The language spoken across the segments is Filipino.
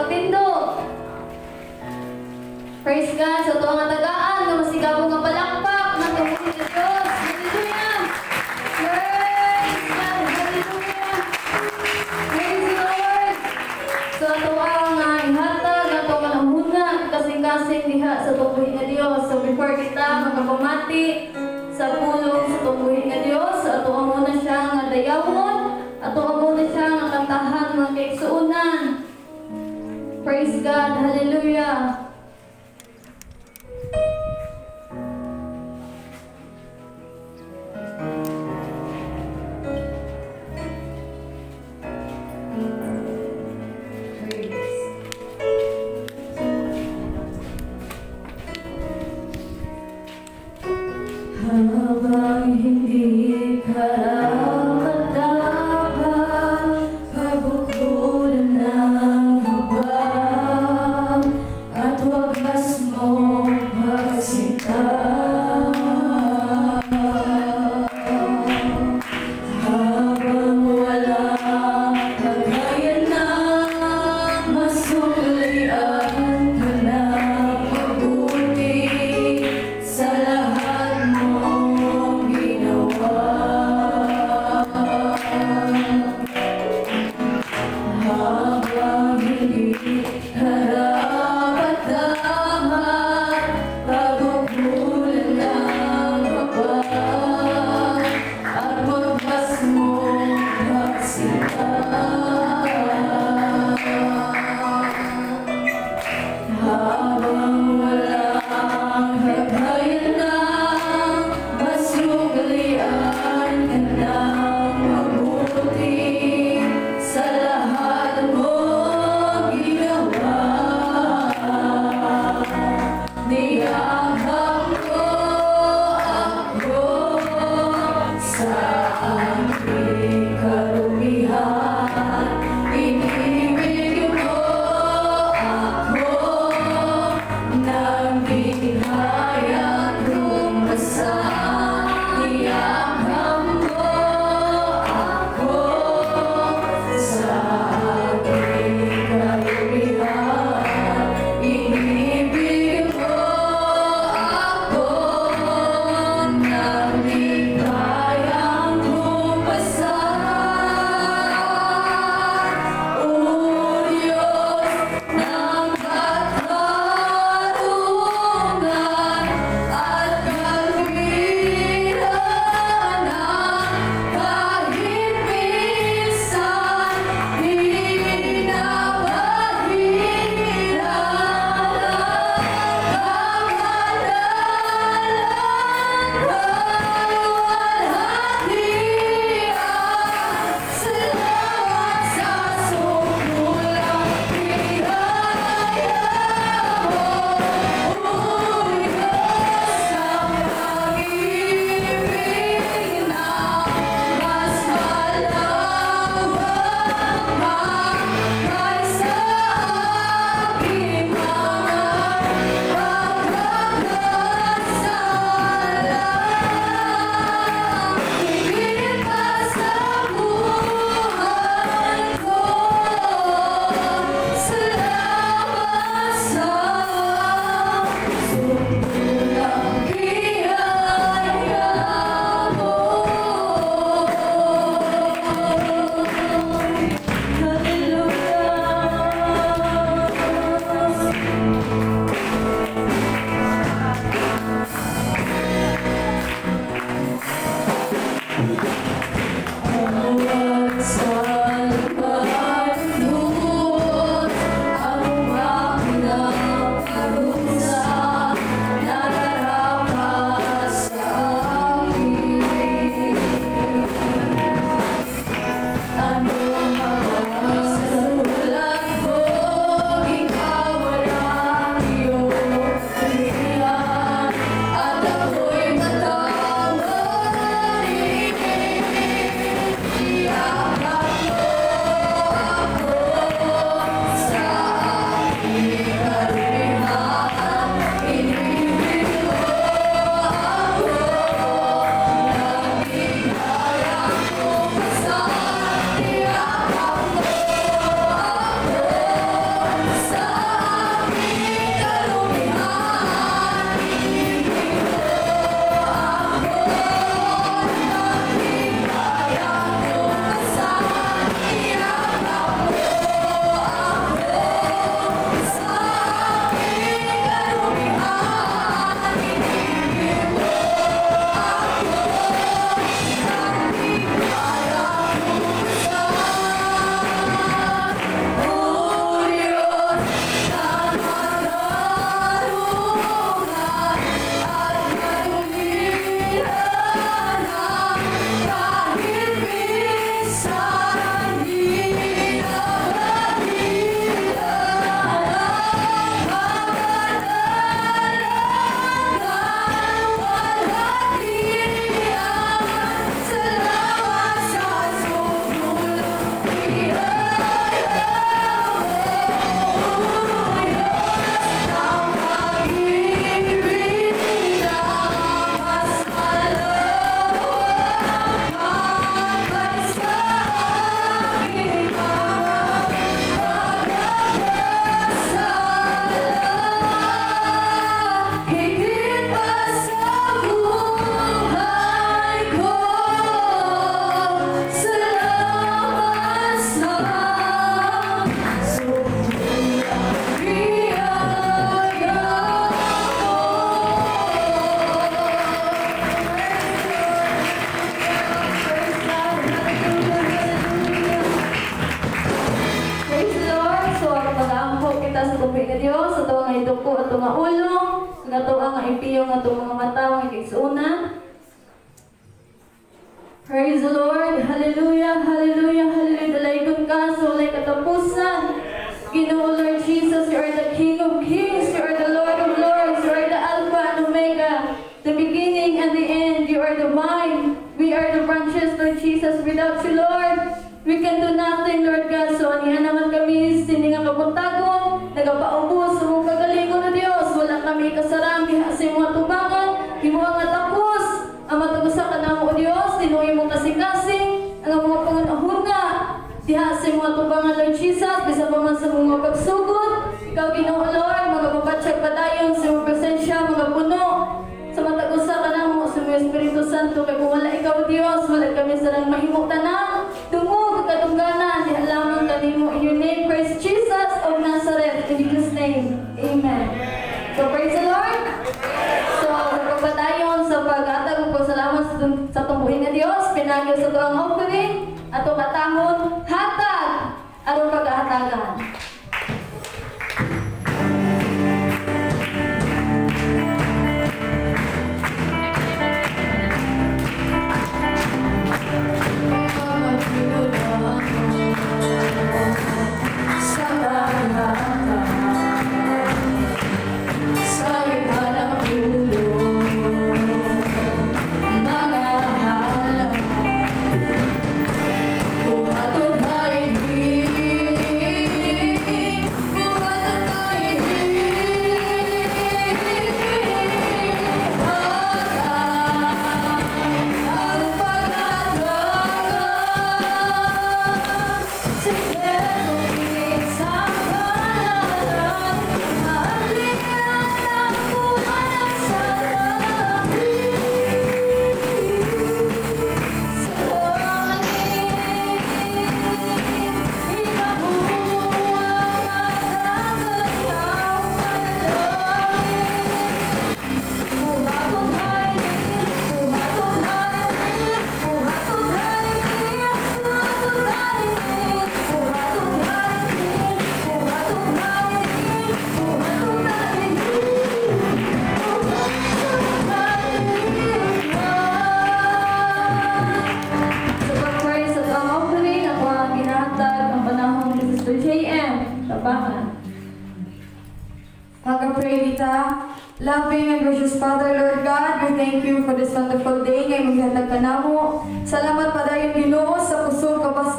pagtindog. Praise God sa tuwa nga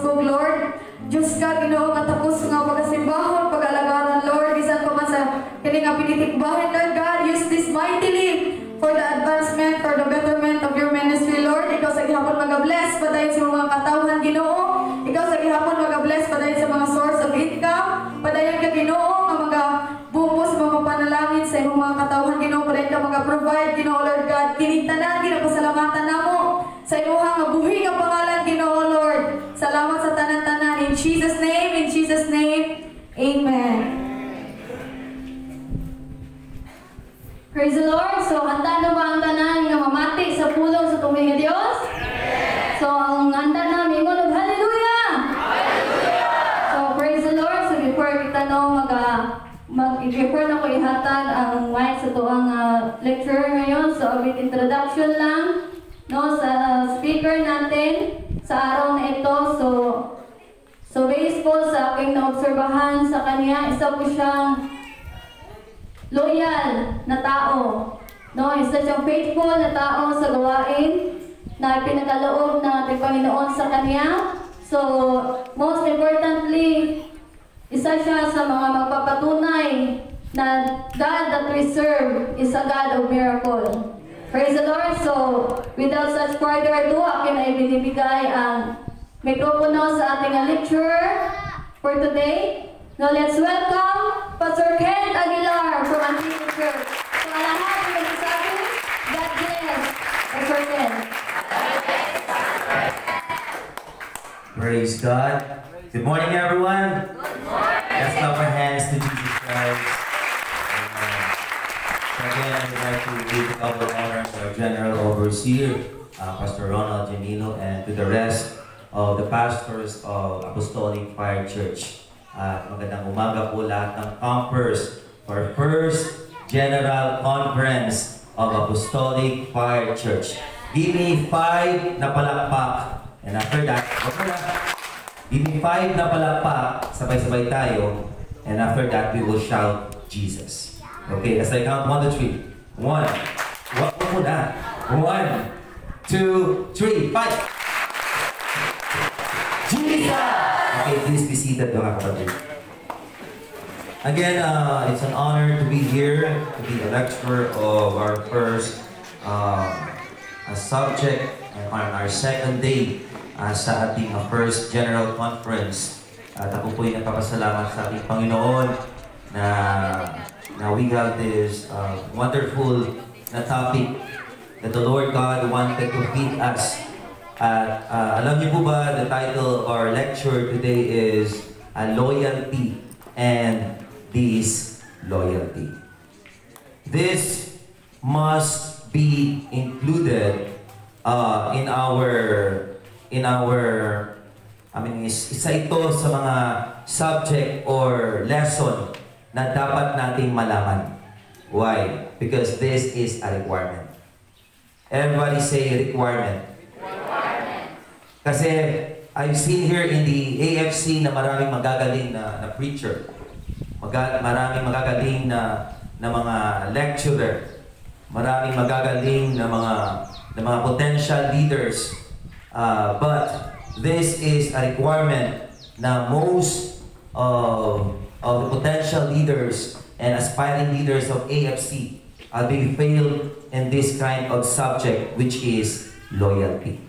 puso kapaskog, Lord. Diyos ka, Ginoo, nga tapos nga pagkasimbahon, pag-alagaran, Lord. Bisan pa man sa kining nga pinitikbahin, Lord introduction lang no, sa speaker natin sa araw na ito. So, so based po sa aking naobserbahan sa kanya, isa po siyang loyal na tao. No, isa siyang faithful na tao sa gawain na pinakaloob ng ating Panginoon sa kanya. So, most importantly, isa siya sa mga magpapatunay na God that we serve is a God of miracle. Praise the Lord. So, without such further ado, akin ay binibigay ang mikropono sa ating lecturer for today. Now, let's welcome Pastor Kent Aguilar from Antique Church. So, ang lahat ng nagsasabi, God bless Pastor Kent. Praise God. Good morning, everyone. Good morning. Let's clap our hands to Jesus Christ. Again, I would like to give a couple of honors to our General Overseer, uh, Pastor Ronald Janilo, and to the rest of the pastors of Apostolic Fire Church. At magandang umaga po lahat ng campers for first General Conference of Apostolic Fire Church. Give me five na palakpak. And after that, okay na. Give me five na palakpak. Sabay-sabay tayo. And after that, we will shout Jesus. Okay, as I count one to three. One. One mo muna. One, two, three. Jesus! Okay, please be seated mga kapatid. Again, uh, it's an honor to be here, to be a lecturer of our first uh, subject on our second day uh, sa ating uh, first general conference. At ako po ay nagpapasalamat sa ating Panginoon na, na we have this uh, wonderful topic that the Lord God wanted to feed us. Uh, alam niyo po ba, the title of our lecture today is uh, Loyalty and Disloyalty. This must be included uh, in our in our I mean is, isa ito sa mga subject or lesson na dapat nating malaman. Why? Because this is a requirement. Everybody say requirement. Kasi I've seen here in the AFC na maraming magagaling na, na preacher. Maga, maraming magagaling na, na mga lecturer. Maraming magagaling na mga na mga potential leaders. Uh, but this is a requirement na most of, of the potential leaders and aspiring leaders of AFC uh, they fail in this kind of subject which is loyalty.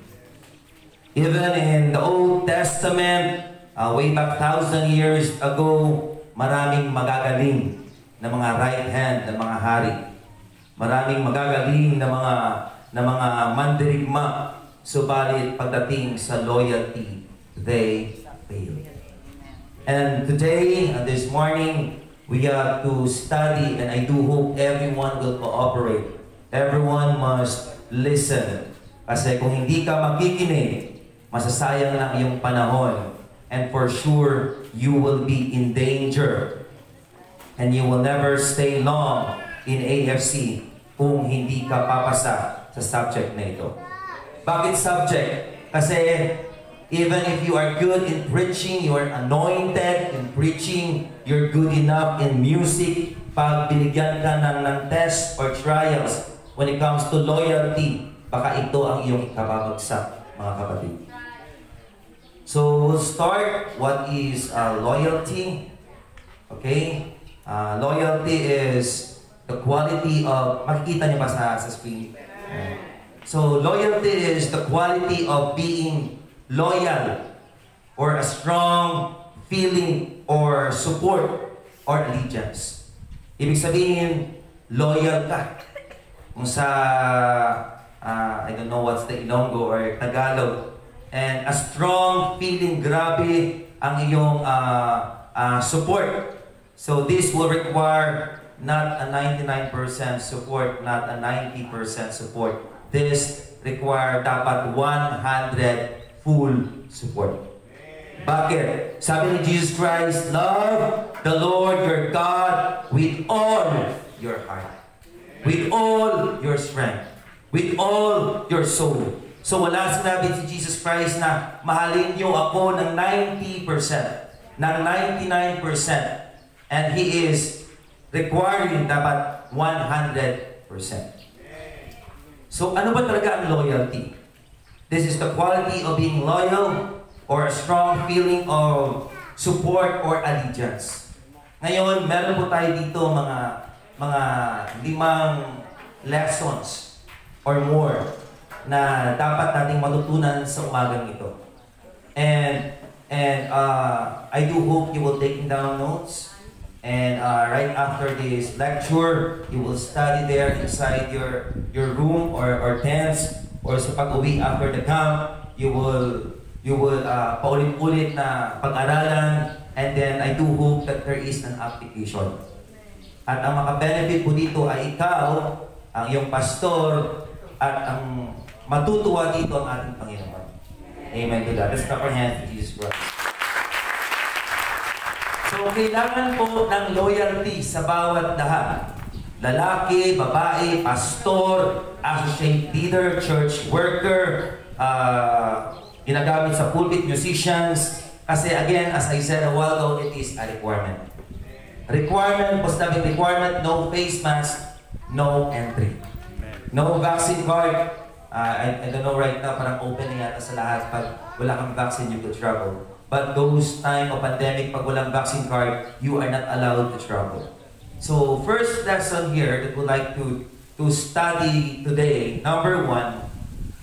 Even in the Old Testament, uh, way back thousand years ago, maraming magagaling na mga right hand ng mga hari. Maraming magagaling na mga na mga mandirigma. Subalit pagdating sa loyalty, they fail. And today, and this morning, we have to study and I do hope everyone will cooperate. Everyone must listen. Kasi kung hindi ka makikinig, masasayang lang iyong panahon. And for sure, you will be in danger. And you will never stay long in AFC kung hindi ka papasa sa subject na ito. Bakit subject? Kasi even if you are good in preaching, you are anointed in preaching, you're good enough in music, pag binigyan ka ng, ng test or trials, when it comes to loyalty, baka ito ang iyong ikababagsak, mga kapatid. So we'll start. What is uh, loyalty? Okay? Uh, loyalty is the quality of... Makikita niyo ba sa, sa screen? So loyalty is the quality of being loyal or a strong feeling or support or allegiance. Ibig sabihin, loyal ka. Kung sa, uh, I don't know what's the Ilonggo or Tagalog, and a strong feeling, grabe ang iyong uh, uh, support. So this will require not a 99% support, not a 90% support. This require dapat 100 full support. Bakit? Sabi ni Jesus Christ, love the Lord your God with all your heart, with all your strength, with all your soul. So wala sinabi si Jesus Christ na mahalin niyo ako ng 90%, ng 99%, and He is requiring dapat 100%. So ano ba talaga ang loyalty? This is the quality of being loyal or a strong feeling of support or allegiance. Ngayon, meron po tayo dito mga mga limang lessons or more na dapat nating matutunan sa umagang ito. And and uh, I do hope you will take down notes. And uh, right after this lecture, you will study there inside your your room or, or tents or sa pag-uwi after the camp, you will you will uh, paulit-ulit na pag-aralan and then I do hope that there is an application. At ang maka-benefit po dito ay ikaw, ang iyong pastor, at ang matutuwa dito ang ating Panginoon. Amen to that. Let's clap our hands to Jesus Christ. So, kailangan po ng loyalty sa bawat lahat. Lalaki, babae, pastor, associate leader, church worker, uh, ginagamit sa pulpit, musicians. Kasi again, as I said a while ago, it is a requirement. Requirement, basta requirement, no face mask, no entry. No vaccine card. Uh, I, I don't know right now, parang open na yata sa lahat. Pag wala kang vaccine, you could travel. But those time of pandemic, pag walang vaccine card, you are not allowed to travel. So first lesson here that we'd like to, to study today, number one,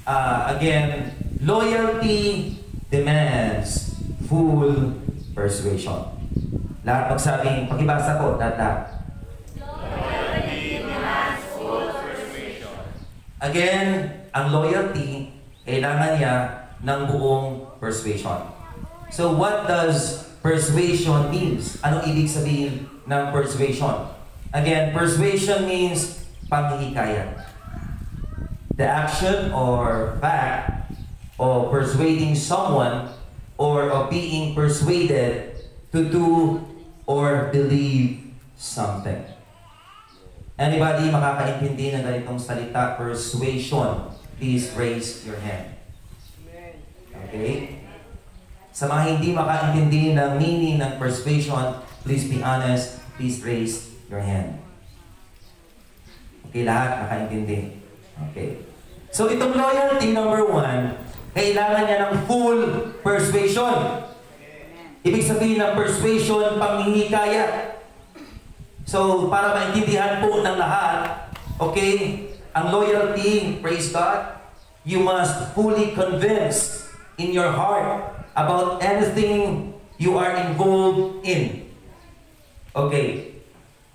uh, again, loyalty demands full persuasion. Lahat magsabing, pakibasa ko, lahat lahat. Again, ang loyalty, kailangan niya ng buong persuasion. So what does persuasion means? Anong ibig sabihin ng persuasion? Again, persuasion means panghihikayat. The action or fact of persuading someone or of being persuaded to do or believe something. Anybody makakaintindi ng ganitong salita, persuasion, please raise your hand. Okay? Sa mga hindi makaintindi ng meaning ng persuasion, please be honest, please raise your hand. Okay, lahat nakaintindi. Okay. So itong loyalty number one, kailangan niya ng full persuasion. Ibig sabihin ng persuasion, pangingikaya. So, para maintindihan po ng lahat, okay, ang loyalty, praise God, you must fully convince in your heart about anything you are involved in. Okay.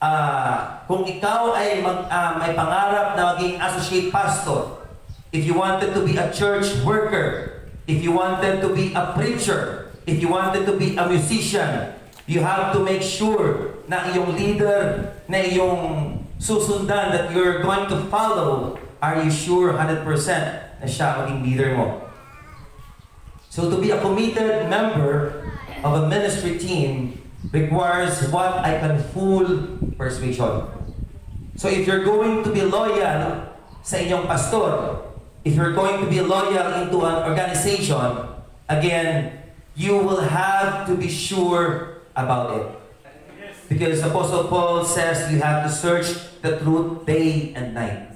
Ah, kung ikaw ay mag, ah, may pangarap na maging associate pastor, if you wanted to be a church worker, if you wanted to be a preacher, if you wanted to be a musician, you have to make sure na iyong leader, na iyong susundan that you're going to follow, are you sure 100% na siya maging leader mo? So to be a committed member of a ministry team requires what I can full persuasion. So if you're going to be loyal sa inyong pastor, if you're going to be loyal into an organization, again, you will have to be sure about it. Because Apostle Paul says you have to search the truth day and night.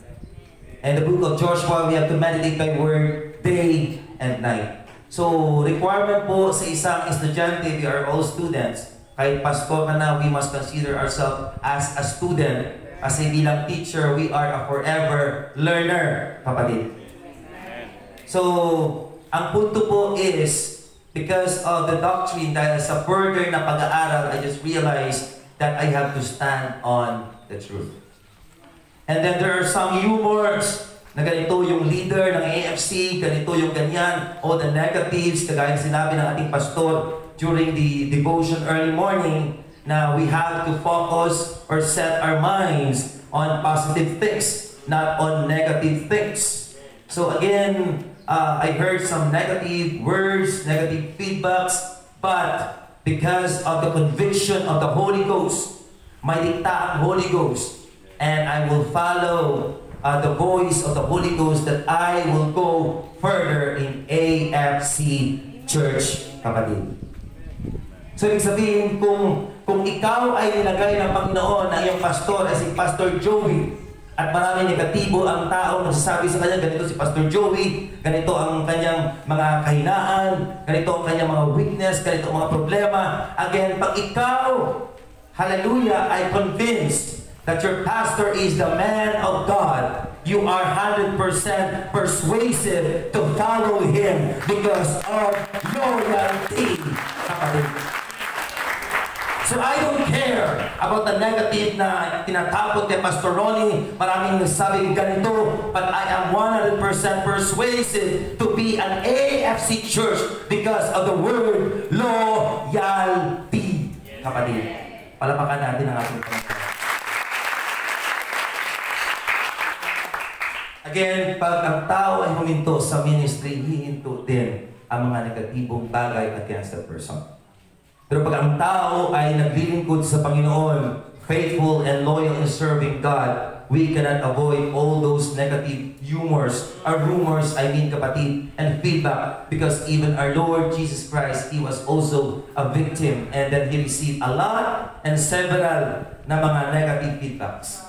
And the book of Joshua, we have to meditate by word day and night. So, requirement po sa isang estudyante, we are all students. Kahit pastor na, we must consider ourselves as a student. Kasi bilang teacher, we are a forever learner, kapatid. So, ang punto po is, because of the doctrine, dahil sa further na pag-aaral, I just realized that I have to stand on the truth. And then there are some humors na ganito yung leader ng AFC, ganito yung ganyan, all the negatives, kagaya sinabi ng ating pastor during the devotion early morning, na we have to focus or set our minds on positive things, not on negative things. So again, uh, I heard some negative words, negative feedbacks, but because of the conviction of the Holy Ghost, may dikta Holy Ghost, and I will follow uh, the voice of the Holy Ghost that I will go further in AFC Church, kapatid. So, ibig sabihin, kung, kung ikaw ay nilagay ng Panginoon na iyong pastor, ay si Pastor Joey, at marami negatibo ang tao nagsasabi sa kanya, ganito si Pastor Joey, ganito ang kanyang mga kahinaan, ganito ang kanyang mga weakness, ganito ang mga problema. Again, pag ikaw, hallelujah, ay convinced that your pastor is the man of God, you are 100% persuasive to follow him because of loyalty. Kapatid. So I don't care about the negative na tinatapot kay Pastor Ronnie. Maraming nagsabing ganito. But I am 100% persuasive to be an AFC church because of the word loyalty. Kapatid, palapakan natin ang ating Panginoon. Again, pag ang tao ay huminto sa ministry, hihinto din ang mga negatibong bagay against the person. Pero pag ang tao ay naglilingkod sa Panginoon, faithful and loyal in serving God, we cannot avoid all those negative humors, or rumors, I mean kapatid, and feedback because even our Lord Jesus Christ, He was also a victim and then He received a lot and several na mga negative feedbacks.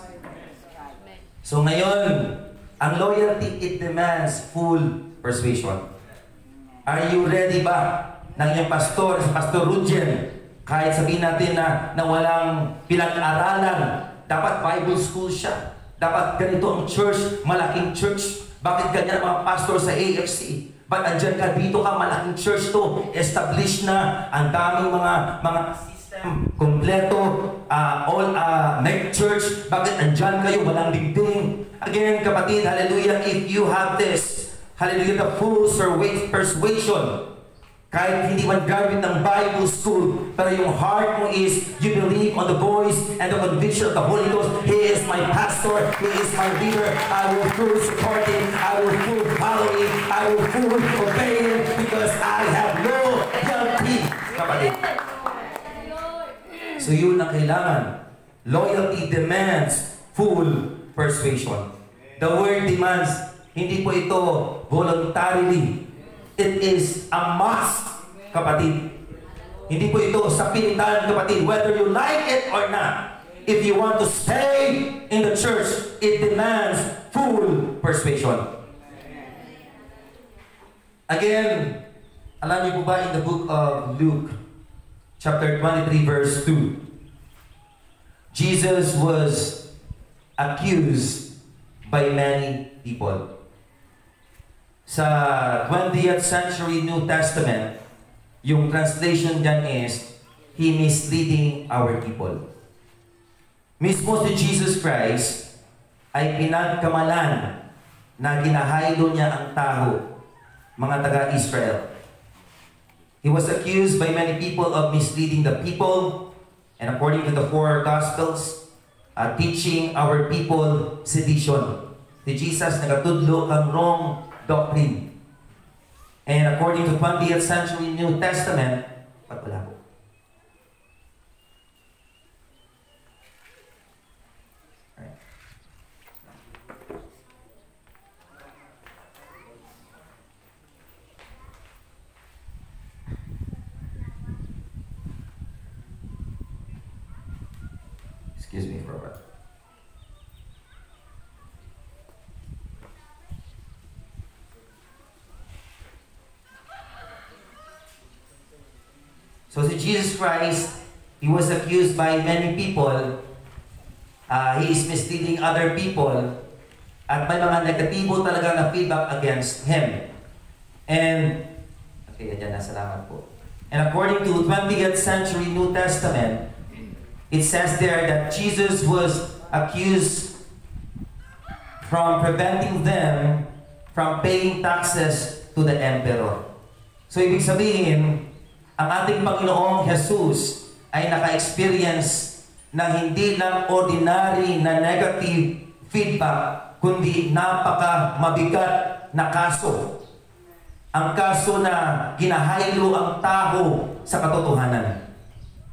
So ngayon, ang loyalty, it demands full persuasion. Are you ready ba ng iyong pastor, si Pastor Rujen, kahit sabihin natin na, na walang pinag-aralan, dapat Bible school siya. Dapat ganito ang church, malaking church. Bakit ganyan ang mga pastor sa AFC? Ba't andyan ka dito ka, malaking church to, established na, ang daming mga mga system, kompleto, uh, all uh, night church, bakit andyan kayo, walang dingding? Again, kapatid, hallelujah, if you have this, hallelujah, the full persuasion, kahit hindi man graduate ng Bible school, pero yung heart mo is, you believe on the voice and the conviction of the Holy Ghost. He is my pastor. He is my leader. I will full support him. I will full follow him. I will full obey him because I have no guilty. Kapatid. So yun ang kailangan. Loyalty demands full persuasion. The word demands, hindi po ito voluntarily. It is a must, kapatid. Hindi po ito sa pilitan, kapatid. Whether you like it or not. If you want to stay in the church, it demands full persuasion. Again, alam niyo po ba in the book of Luke, chapter 23, verse 2, Jesus was accused by many people. Sa 20th century New Testament, yung translation dyan is, He misleading our people. Mismo si Jesus Christ ay pinagkamalan na ginahaylo niya ang tao, mga taga-Israel. He was accused by many people of misleading the people, and according to the four Gospels, uh, teaching our people sedition. Si Jesus nagatudlo ang wrong doctrine. And according to 20th century New Testament, ba't wala? Excuse me for a while. So si Jesus Christ, he was accused by many people. Uh, he is misleading other people. At may mga negatibo talaga na feedback against him. And, okay, yan na, salamat po. And according to 20th century New Testament, it says there that Jesus was accused from preventing them from paying taxes to the emperor. So ibig sabihin, ang ating Panginoong Jesus ay naka-experience na hindi lang ordinary na negative feedback, kundi napaka mabigat na kaso. Ang kaso na ginahaylo ang tao sa katotohanan.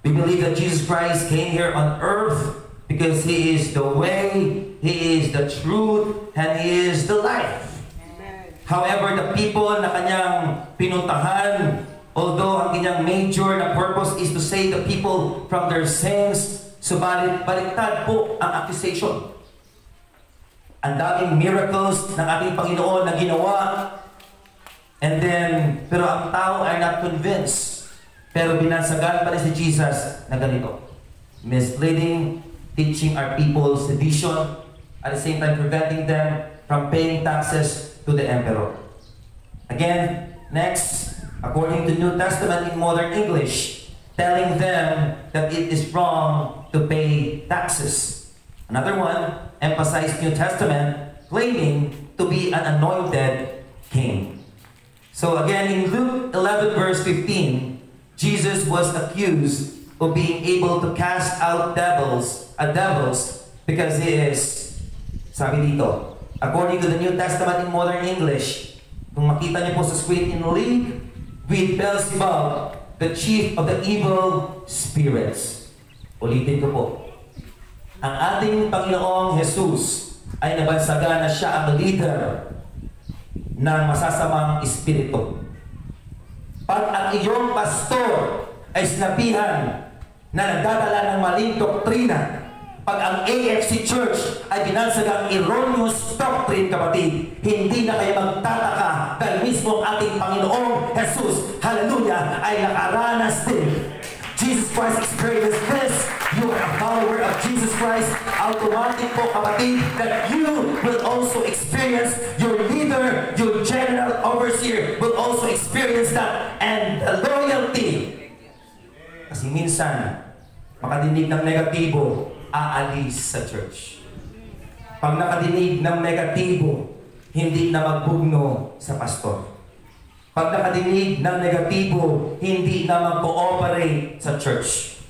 We believe that Jesus Christ came here on earth because He is the way, He is the truth, and He is the life. However, the people na kanyang pinuntahan, although ang kanyang major na purpose is to save the people from their sins, subalit baliktad po ang accusation. Ang daming miracles ng ating Panginoon na ginawa, and then, pero ang tao ay not convinced. Pero binansagan pa rin si Jesus na ganito. Misleading, teaching our people sedition, at the same time preventing them from paying taxes to the emperor. Again, next, according to New Testament in modern English, telling them that it is wrong to pay taxes. Another one, emphasized New Testament, claiming to be an anointed king. So again, in Luke 11 verse 15, Jesus was accused of being able to cast out devils, uh, devils, because he is, sabi dito, according to the New Testament in modern English, kung makita niyo po sa screen, in league with Beelzebub, the chief of the evil spirits. Ulitin ko po. ang ating Panginoong Jesus ay nabansagan na siya ang leader ng masasamang espiritu. Pag ang iyong pastor ay sinabihan na nagdadala ng maling doktrina, pag ang AFC Church ay binansagang erroneous doctrine, kapatid, hindi na kayo magtataka dahil mismo ang ating Panginoong Jesus, hallelujah, ay nakaranas din. Jesus Christ experienced this. You are a follower of Jesus Christ. Automatic po, kapatid, that you will also experience your leader, your general overseer will also experience that. And the loyalty kasi minsan, makadinig ng negatibo, aalis sa church. Pag nakadinig ng negatibo, hindi na magbugno sa pastor. Pag nakadinig ng negatibo, hindi na mag-cooperate sa church.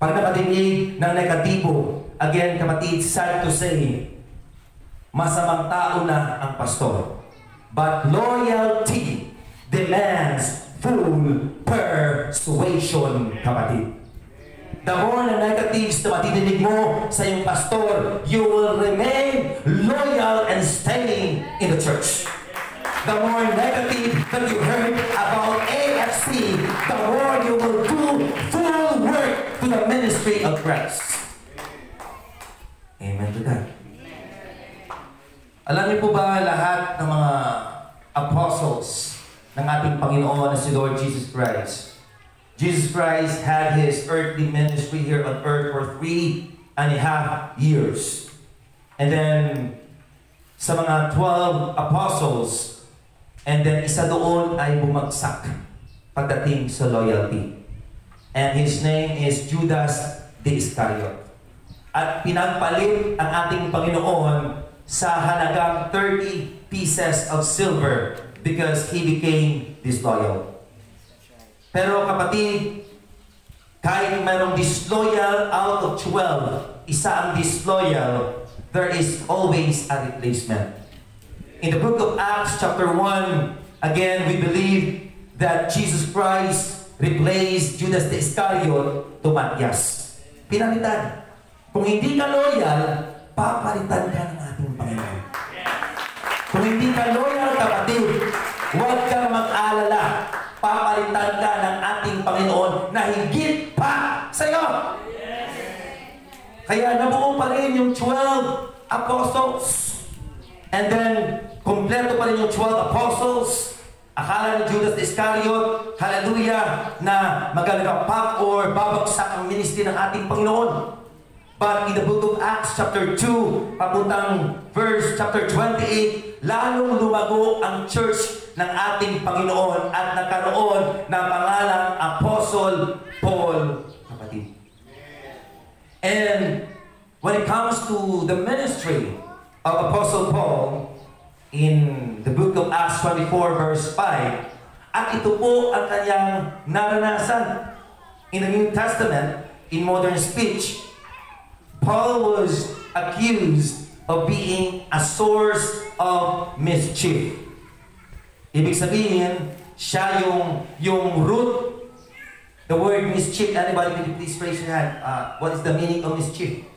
Pag nakadinig ng negatibo, again kapatid, sad to say, masamang tao na ang pastor. But loyalty demands full persuasion, kapatid. The more na negatives na matidinig mo sa iyong pastor, you will remain loyal and staying in the church. The more negative that you heard about AFC, the more you will do full work to the ministry of Christ. Amen to that. Alam niyo po ba lahat ng mga apostles ng ating Panginoon na si Lord Jesus Christ? Jesus Christ had His earthly ministry here on earth for three and a half years. And then, sa mga 12 apostles, and then isa doon ay bumagsak pagdating sa loyalty. And his name is Judas the Iscariot. At pinagpalit ang ating Panginoon sa halagang 30 pieces of silver because he became disloyal. Pero kapatid, kahit mayroong disloyal out of 12, isa ang disloyal, there is always a replacement. In the book of Acts chapter 1, again, we believe that Jesus Christ replaced Judas the Iscariot to Matthias. Pinalitan. Kung hindi ka loyal, papalitan ka ng ating Panginoon. Kung hindi ka loyal, yung 12 apostles. And then, kompleto pa rin yung 12 apostles. Akala ni Judas Iscariot, hallelujah, na magalagapak or babagsak ang ministry ng ating Panginoon. But in the book of Acts chapter 2, papuntang verse chapter 28, lalong lumago ang church ng ating Panginoon at nagkaroon ng pangalang Apostle Paul, kapatid. And when it comes to the ministry of Apostle Paul, in the book of Acts 24 verse 5, at ito po ang kanyang naranasan. In the New Testament, in modern speech, Paul was accused of being a source of mischief. Ibig sabihin, siya yung, yung root, the word mischief. Anybody, please raise your hand? Uh, what is the meaning of mischief?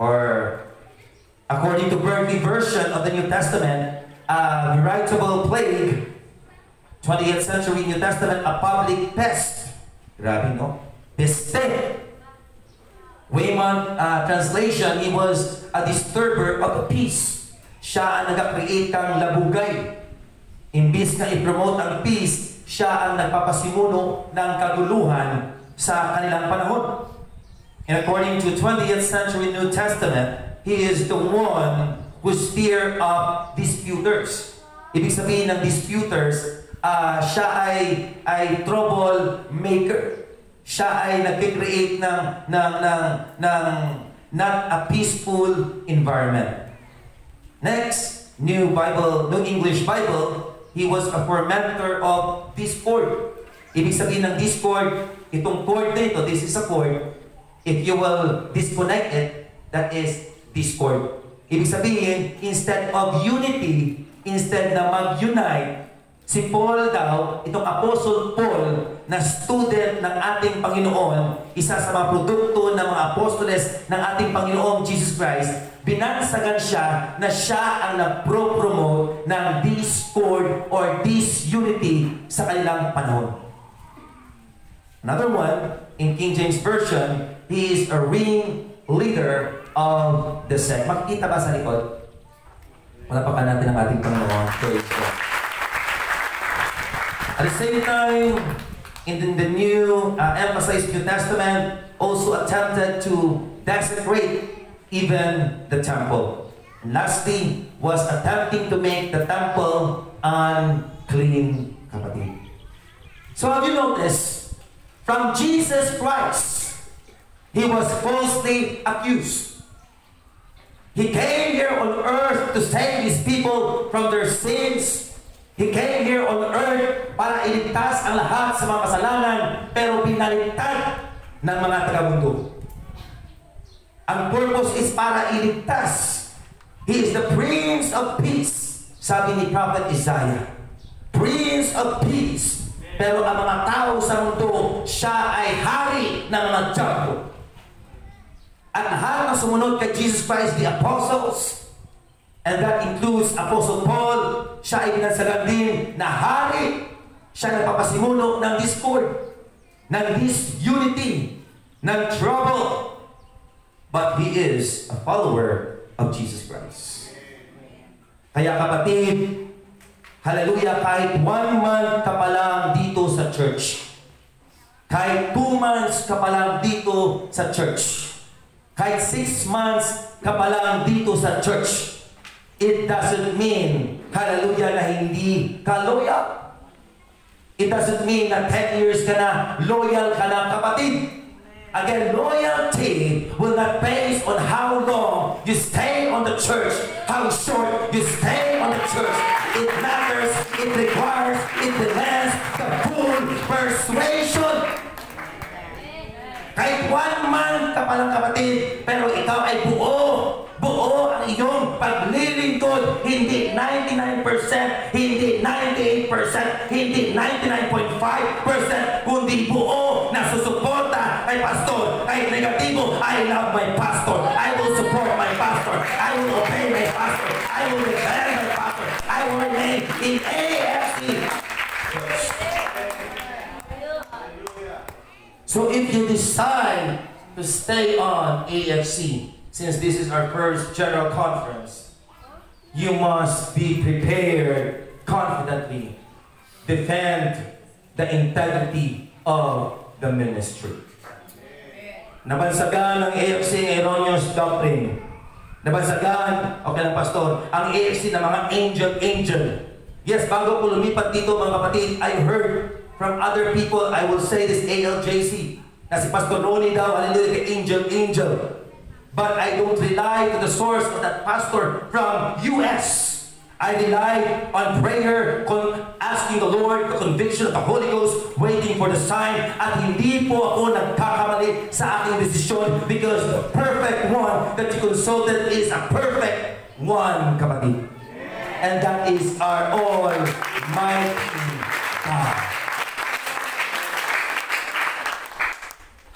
Or, according to Berkeley version of the New Testament, a veritable plague, 20th century New Testament, a public pest. Grabe, no? Peste. Wayman uh, translation, he was a disturber of the peace. Siya ang nag-create ng labugay. Imbis na i-promote ang peace, siya ang nagpapasimuno ng kaguluhan sa kanilang panahon. And according to 20th century New Testament, he is the one who stir up disputers. Ibig sabihin ng disputers, uh, siya ay, ay trouble maker. Siya ay nag-create ng, ng, ng, ng not a peaceful environment. Next, New Bible, New English Bible, he was a fermenter of discord. Ibig sabihin ng discord, itong cord na ito, this is a cord. If you will disconnect it, that is discord. Ibig sabihin, instead of unity, instead na mag-unite Si Paul daw, itong Apostle Paul, na student ng ating Panginoon, isa sa mga produkto ng mga apostoles ng ating Panginoong Jesus Christ, binansagan siya na siya ang nagpro-promote ng discord or disunity sa kanilang panahon. Another one, in King James Version, he is a ring leader of the sect. Makikita ba sa likod? Palapakan natin ang ating Panginoon. Praise God. At the same time, in the new, uh, emphasized New Testament, also attempted to desecrate even the temple. And lastly, was attempting to make the temple unclean, kapatid. So have you noticed, from Jesus Christ, he was falsely accused. He came here on earth to save his people from their sins. He came here on earth para iligtas ang lahat sa mga kasalanan, pero pinalitan ng mga taga-mundo. Ang purpose is para iligtas. He is the Prince of Peace, sabi ni Prophet Isaiah. Prince of Peace. Pero ang mga tao sa mundo, siya ay hari ng mga Diablo. At lahat ng sumunod kay Jesus Christ, the apostles, and that includes Apostle Paul, siya ay binansagan din na hari. Siya nagpapasimulo ng discord, ng disunity, ng trouble. But he is a follower of Jesus Christ. Kaya kapatid, hallelujah, kahit one month ka pa lang dito sa church, kahit two months ka pa lang dito sa church, kahit six months ka pa lang dito sa church, it doesn't mean, hallelujah, na hindi ka loyal. It doesn't mean na 10 years ka na, loyal ka na kapatid. Again, loyalty will not base on how long you stay on the church, how short you stay on the church. Kahit one month ka pa lang kapatid, pero ikaw ay buo. Buo ang iyong paglilingkod. Hindi 99%, hindi 98%, hindi 99.5%, kundi buo na susuporta kay pastor. Kahit negatibo, I love my pastor. I will support my pastor. I will obey my pastor. I will defend my pastor. I will remain in AFC. So if you decide to stay on AFC, since this is our first general conference, you must be prepared confidently, defend the integrity of the ministry. Nabansagan ng AFC ng erroneous doctrine. Nabansagan, okay lang pastor, ang AFC ng mga angel-angel. Yes, bago ko lumipat dito mga kapatid, I heard from other people, I will say this ALJC, na si Pastor Ronnie daw, hallelujah, angel, angel. But I don't rely to the source of that pastor from US. I rely on prayer, asking the Lord the conviction of the Holy Ghost, waiting for the sign, at hindi po ako nagkakamali sa aking desisyon because the perfect one that you consulted is a perfect one, kapatid. And that is our Almighty God.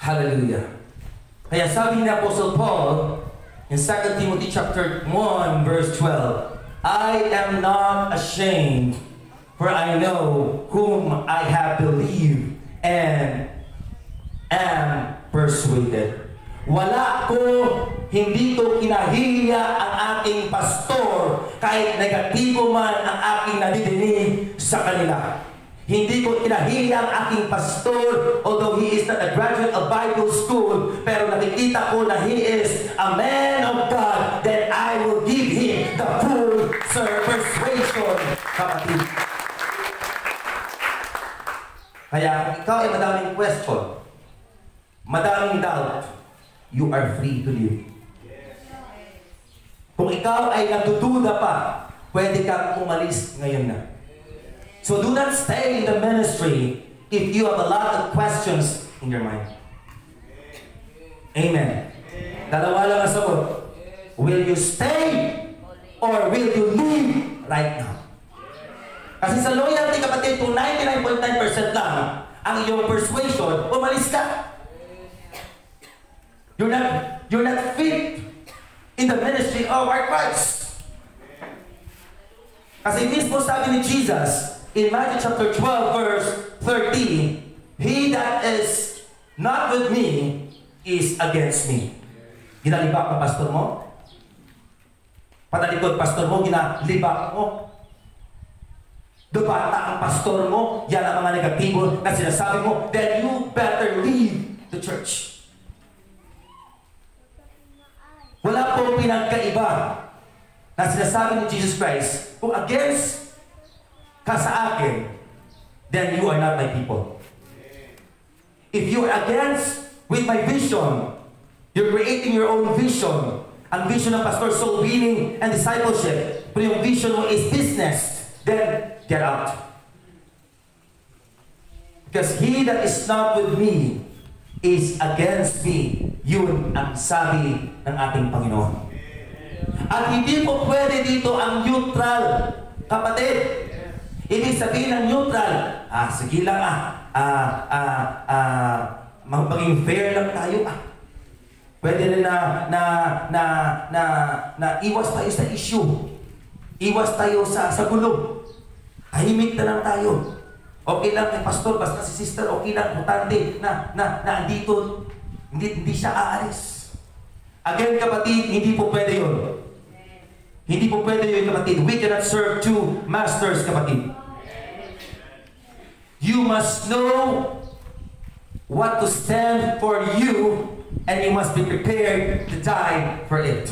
Hallelujah. Kaya sabi ni Apostle Paul in 2 Timothy chapter 1 verse 12, I am not ashamed, for I know whom I have believed and am persuaded. Wala ko, hindi ko kinahiya ang aking pastor kahit negatibo man ang aking nadidinig sa kanila. Hindi ko kinahiya ang aking pastor, although he is not a graduate of Bible school, pero nakikita ko na he is a man of God, then I will give him the full sir, persuasion, kapatid. Kaya ikaw ay madaming question, madaming doubt, you are free to live. Kung ikaw ay nagdududa pa, pwede kang umalis ngayon na. So do not stay in the ministry if you have a lot of questions in your mind. Amen. Will you stay or will you leave right now? Kasi sa loyalty kapatid, kung 99.9% lang ang iyong persuasion, umalis ka. You're not, you're not fit in the ministry of our Christ. Kasi mismo sabi ni Jesus in Matthew chapter 12 verse 13, He that is not with me is against me. Ginalibak ng pastor mo? Patalikod pastor mo, ginalibak mo? Dubata ang pastor mo, yan ang mga negatibo na sinasabi mo, then you better leave the church. Wala pong pinagkaiba na sinasabi ni Jesus Christ, kung against ka sa akin, then you are not my people. If you are against with my vision, you're creating your own vision. Ang vision ng pastor, soul winning and discipleship. Pero yung vision mo is business, then get out. Because he that is not with me is against me. Yun ang sabi ng ating Panginoon. At hindi po pwede dito ang neutral, kapatid. Ibig sabihin ng neutral, ah, sige lang ah, ah, ah, ah, maging fair lang tayo ah. Pwede rin na, na, na, na, na iwas tayo sa issue. Iwas tayo sa, sa gulo. Tahimik na lang tayo. Okay lang kay pastor, basta si sister, okay lang, importante na, na, na andito, hindi, hindi siya aalis. Again, kapatid, hindi po pwede yun. Hindi po pwede yun, kapatid. We cannot serve two masters, kapatid. You must know what to stand for you and you must be prepared to die for it.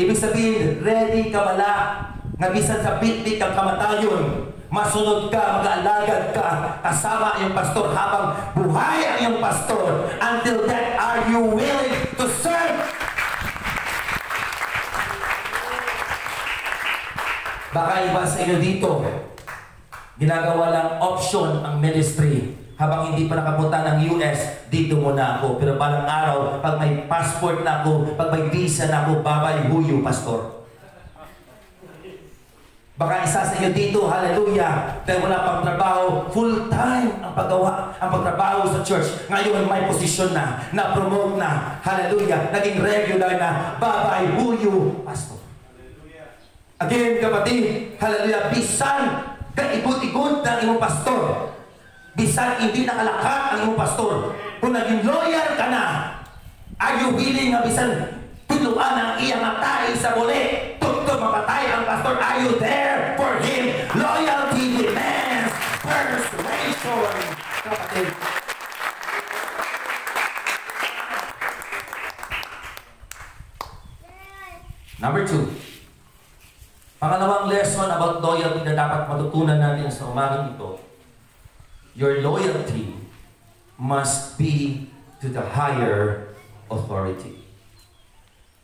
Ibig sabihin, ready ka wala nga bisan sa bitbit ang kamatayon, masunod ka, mag-aalagad ka, kasama ang pastor habang buhay ang iyong pastor. Until that, are you willing to serve? Baka iba sa inyo dito, ginagawa lang option ang ministry. Habang hindi pa nakapunta ng US, dito muna ako. Pero balang araw, pag may passport na ako, pag may visa na ako, babay huyo, pastor. Baka isa sa inyo dito, hallelujah, dahil wala pang trabaho, full-time ang paggawa, ang pagtrabaho sa church. Ngayon may posisyon na, na-promote na, hallelujah, naging regular na, babay, huyo, pastor. Again, kapatid, hallelujah, bisan kaibot-igot ng imong pastor. Bisan hindi nakalakat ang imong pastor. Kung naging loyal ka na, are you willing na bisan tuluan ang iyang atay sa muli? Tukto mapatay ang pastor. Are you there for him? Loyalty demands persuasion. Kapatid. Number two. Pangalawang lesson about loyalty na dapat matutunan natin sa umagang ito. Your loyalty must be to the higher authority.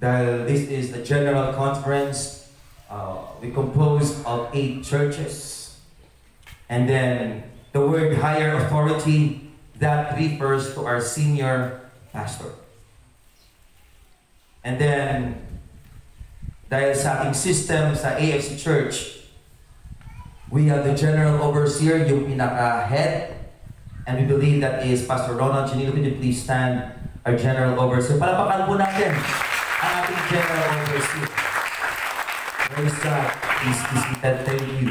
Dahil this is the general conference, uh, we composed of eight churches. And then the word higher authority, that refers to our senior pastor. And then dahil sa ating system sa AFC Church, we have the general overseer, yung pinaka-head, and we believe that is Pastor Ronald Chinilo. Could you please stand, our general overseer? Palapakan po natin ang ating general overseer. Praise God. Please be seated. Thank you.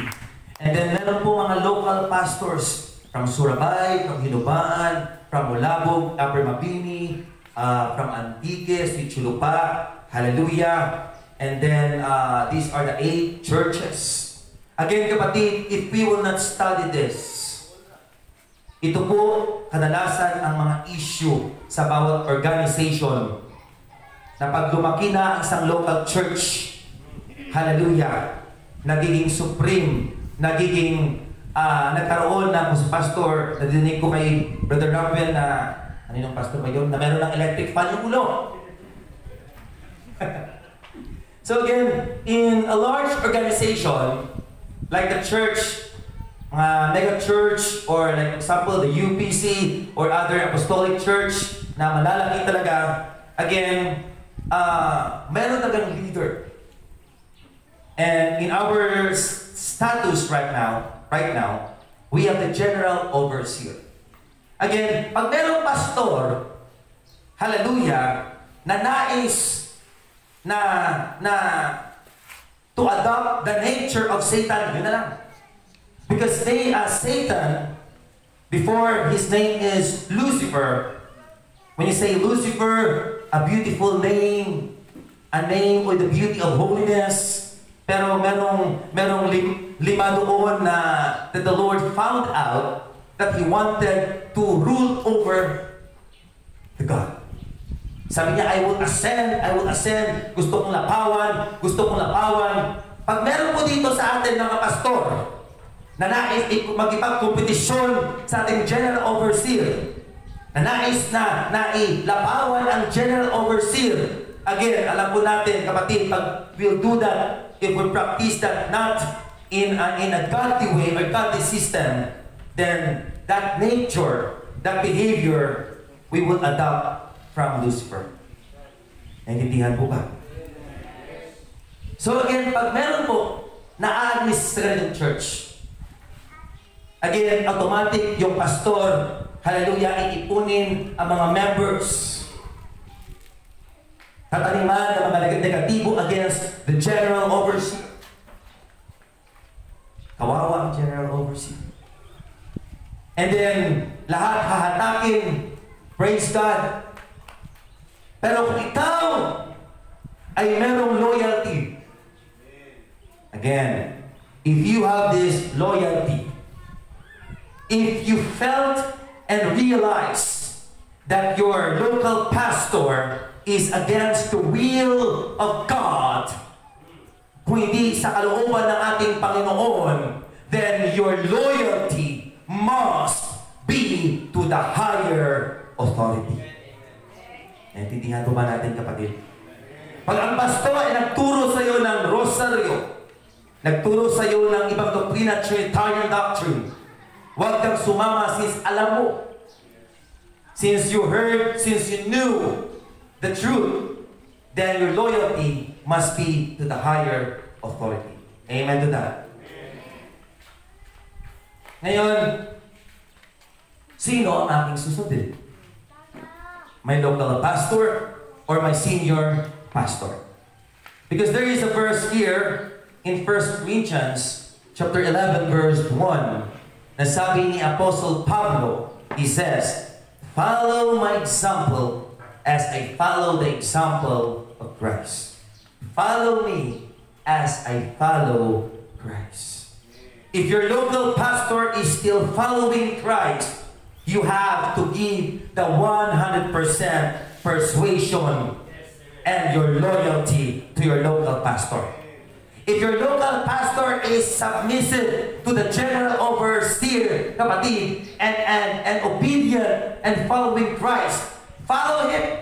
And then meron po mga local pastors from Surabay, from Hinubaan, from Mulabog, Upper Mabini, uh, from Antique, Chulupa, Hallelujah. And then, uh, these are the eight churches. Again, kapatid, if we will not study this, ito po kadalasan ang mga issue sa bawat organization na pag lumaki na ang isang local church, hallelujah, nagiging supreme, nagiging ah, nagkaroon sa pastor, nadinig ko kay Brother Rafael na, ano yung pastor ba yun, na meron ng electric fan yung ulo. So again, in a large organization, like the church, uh, mega church, or like example, the UPC, or other apostolic church, na malalaki talaga, again, uh, meron talagang leader. And in our status right now, right now, we have the general overseer. Again, pag merong pastor, hallelujah, na nais na na to adopt the nature of Satan, yun na lang. Because they are Satan, before his name is Lucifer, when you say Lucifer, a beautiful name, a name with the beauty of holiness, pero merong, merong lim, lima doon na that the Lord found out that He wanted to rule over the God. Sabi niya, I will ascend, I will ascend. Gusto kong lapawan, gusto kong lapawan. Pag meron po dito sa atin mga pastor, na nais magipagkompetisyon sa ating general overseer, na nais na nailapawan ang general overseer. Again, alam po natin kapatid, pag we'll do that, if we practice that not in a, in a godly way or godly system, then that nature, that behavior, we will adopt from Lucifer. Naintindihan po ba? So again, pag meron po na-admit sa ganitong church, again, automatic yung pastor, hallelujah, iipunin ang mga members. Tataniman ng mga negatibo against the general overseer. Kawawa ang general overseer. And then, lahat hahatakin. Praise God. Pero kung ikaw ay merong loyalty, again, if you have this loyalty, if you felt and realized that your local pastor is against the will of God, kung hindi sa kalooban ng ating Panginoon, then your loyalty must be to the higher authority. Naintindihan po ba natin kapatid? Pag ang pastor ay nagturo sa iyo ng rosaryo, nagturo sa iyo ng ibang doktrina, Trinitarian doctrine, huwag kang sumama since alam mo, since you heard, since you knew the truth, then your loyalty must be to the higher authority. Amen to that. Ngayon, sino ang aking susundin? My local pastor or my senior pastor? Because there is a verse here in 1 Corinthians chapter 11 verse 1 na sabi ni Apostle Pablo, he says, Follow my example as I follow the example of Christ. Follow me as I follow Christ. If your local pastor is still following Christ, you have to give the 100% persuasion and your loyalty to your local pastor. If your local pastor is submissive to the general overseer, kapatid, and, and, and obedient and following Christ, follow him.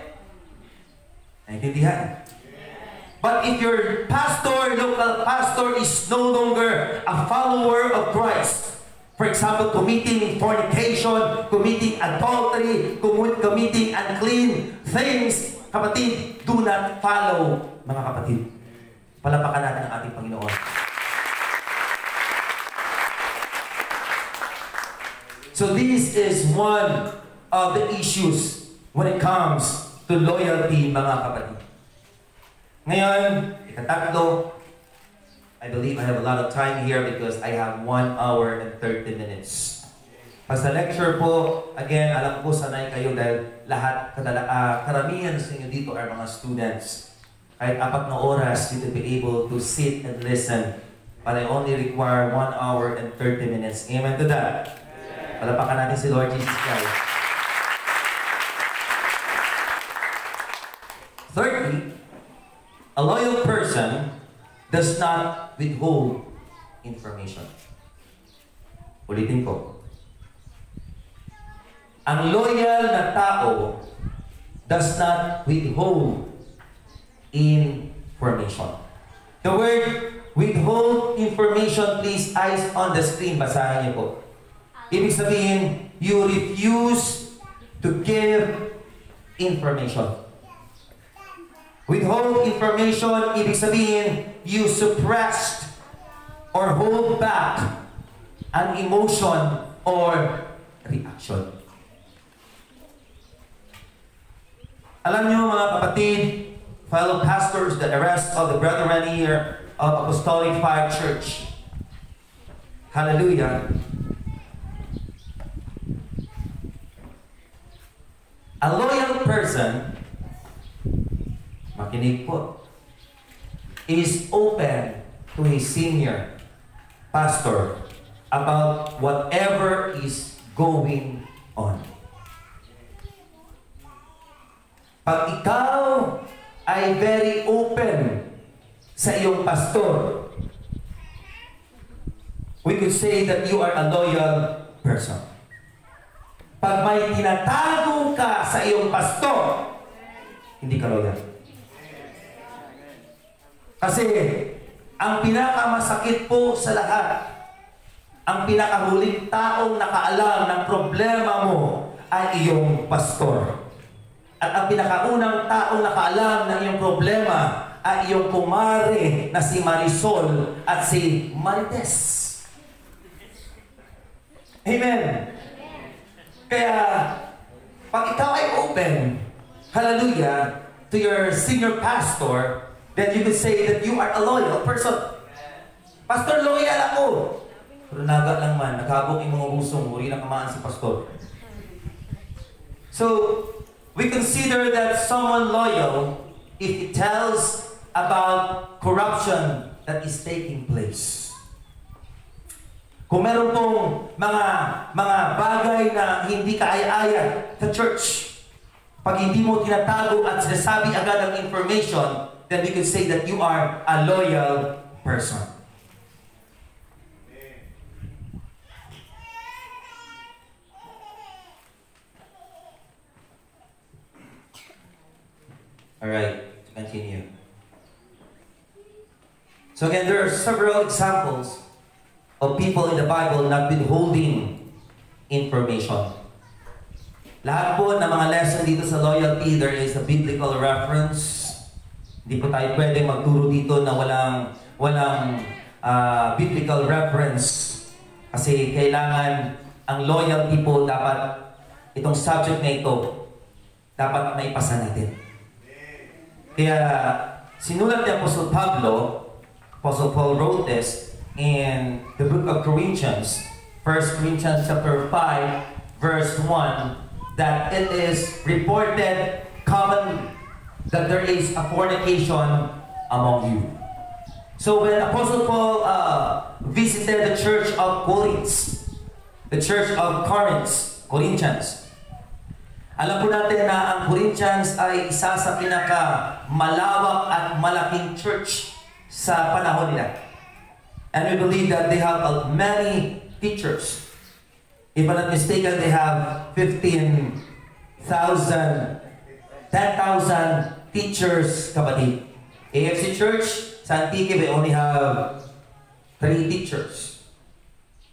But if your pastor, local pastor, is no longer a follower of Christ, for example, committing fornication, committing adultery, commi- committing unclean things, kapatid, do not follow, mga kapatid. Palapakan natin ang ating Panginoon. So this is one of the issues when it comes to loyalty, mga kapatid. Ngayon, ikatatlo, I believe I have a lot of time here because I have 1 hour and 30 minutes. Pag lecture po, again, alam ko sanay kayo dahil lahat, kadala, ah, karamihan sa inyo dito are mga students. Kahit apat na oras, you to be able to sit and listen. But I only require 1 hour and 30 minutes. Amen to that. Palapakan natin si Lord Jesus Christ. Thirdly, a loyal person does not withhold information. Ulitin ko. Ang loyal na tao does not withhold information. The word withhold information, please, eyes on the screen. Basahin niyo po. Ibig sabihin, you refuse to give information. Withhold information, ibig sabihin, you suppressed or hold back an emotion or reaction. Alam niyo mga kapatid, fellow pastors, the rest of the brethren here of Apostolic Fire Church. Hallelujah. A loyal person, makinig po, is open to his senior pastor about whatever is going on. Pag ikaw ay very open sa iyong pastor, we could say that you are a loyal person. Pag may tinatago ka sa iyong pastor, hindi ka loyal. Kasi ang pinakamasakit po sa lahat, ang pinakahuling taong nakaalam ng problema mo ay iyong pastor. At ang pinakaunang taong nakaalam ng iyong problema ay iyong kumare na si Marisol at si Marites. Amen. Kaya, pag ikaw ay open, hallelujah, to your senior pastor, then you can say that you are a loyal person. Pastor, loyal ako. Pero naga lang man, nakabok yung mga busong, uri na kamaan si pastor. So, we consider that someone loyal if it tells about corruption that is taking place. Kung meron pong mga mga bagay na hindi kaaya-aya sa church, pag hindi mo tinatago at sinasabi agad ang information, then we could say that you are a loyal person. All right, continue. So again, there are several examples of people in the Bible not withholding information. Lahat po ng mga lesson dito sa loyalty, there is a biblical reference. Hindi po tayo pwedeng magturo dito na walang walang ah, biblical reference. Kasi kailangan ang loyalty po dapat itong subject na ito dapat maipasa natin. Kaya sinulat ni Apostle Pablo, Apostle Paul wrote this in the book of Corinthians, 1 Corinthians chapter 5, verse 1, that it is reported common that there is a fornication among you. So when Apostle Paul uh, visited the church of Corinth, the church of Corinth, Corinthians, alam po natin na ang Corinthians ay isa sa pinaka malawak at malaking church sa panahon nila. And we believe that they have many teachers. If I'm not mistaken, they have 15,000, 10,000 teachers, kapatid. AFC Church, sa Antique, we only have three teachers.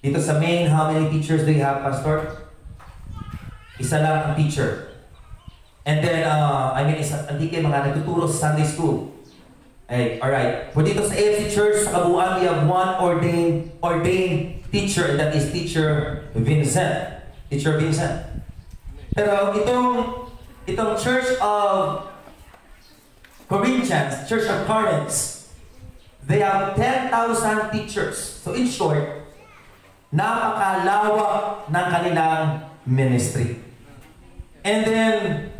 Dito sa main, how many teachers do you have, Pastor? Isa lang ang teacher. And then, uh, I mean, isa, Antique, mga nagtuturo sa Sunday school. Ay, alright. For dito sa AFC Church, sa kabuuan, we have one ordained ordained teacher, and that is Teacher Vincent. Teacher Vincent. Pero itong itong Church of Corinthians, Church of Corinth, they have 10,000 teachers. So in short, napakalawak ng kanilang ministry. And then,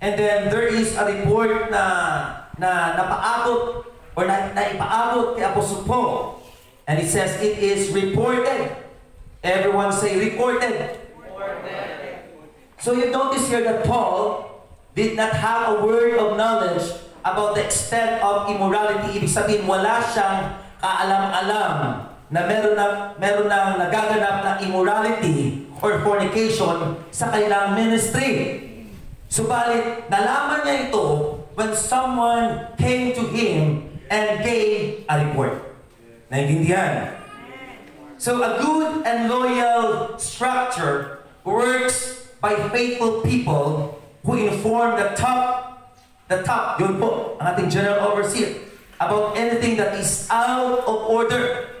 and then there is a report na na napaabot or na, naipaabot kay Apostle Paul. And it says it is reported. Everyone say reported. So you notice here that Paul did not have a word of knowledge about the extent of immorality. Ibig sabihin, wala siyang kaalam-alam na meron na meron nang nagaganap na immorality or fornication sa kanilang ministry. Subalit, nalaman niya ito when someone came to him and gave a report. Naintindihan? So a good and loyal structure works by faithful people who inform the top, the top, yun po, ang ating general overseer, about anything that is out of order.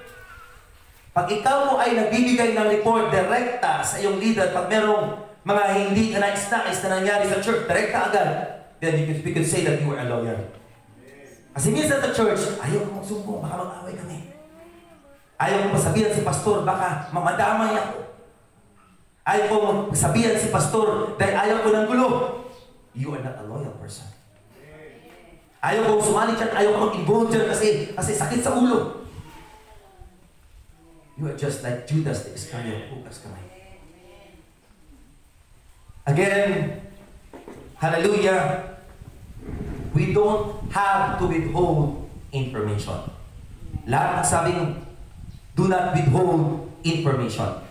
Pag ikaw mo ay nagbibigay ng report direkta sa iyong leader, pag merong mga hindi ka nais-nais na nangyari sa church, direkta agad, then you could, we could say that you are a lawyer. Kasi minsan sa church, ayaw ko magsumbong, baka mag-away kami. Ayaw ko masabihan si pastor, baka mamadamay ako. Ayaw ko sabihan si pastor dahil ayaw ko ng gulo. You are not a loyal person. Ayaw ko sumali dyan, ayaw ko mag-involve kasi, kasi sakit sa ulo. You are just like Judas the Iscariot, bukas kamay. Again, hallelujah, we don't have to withhold information. Lahat ng sabing, do not withhold information.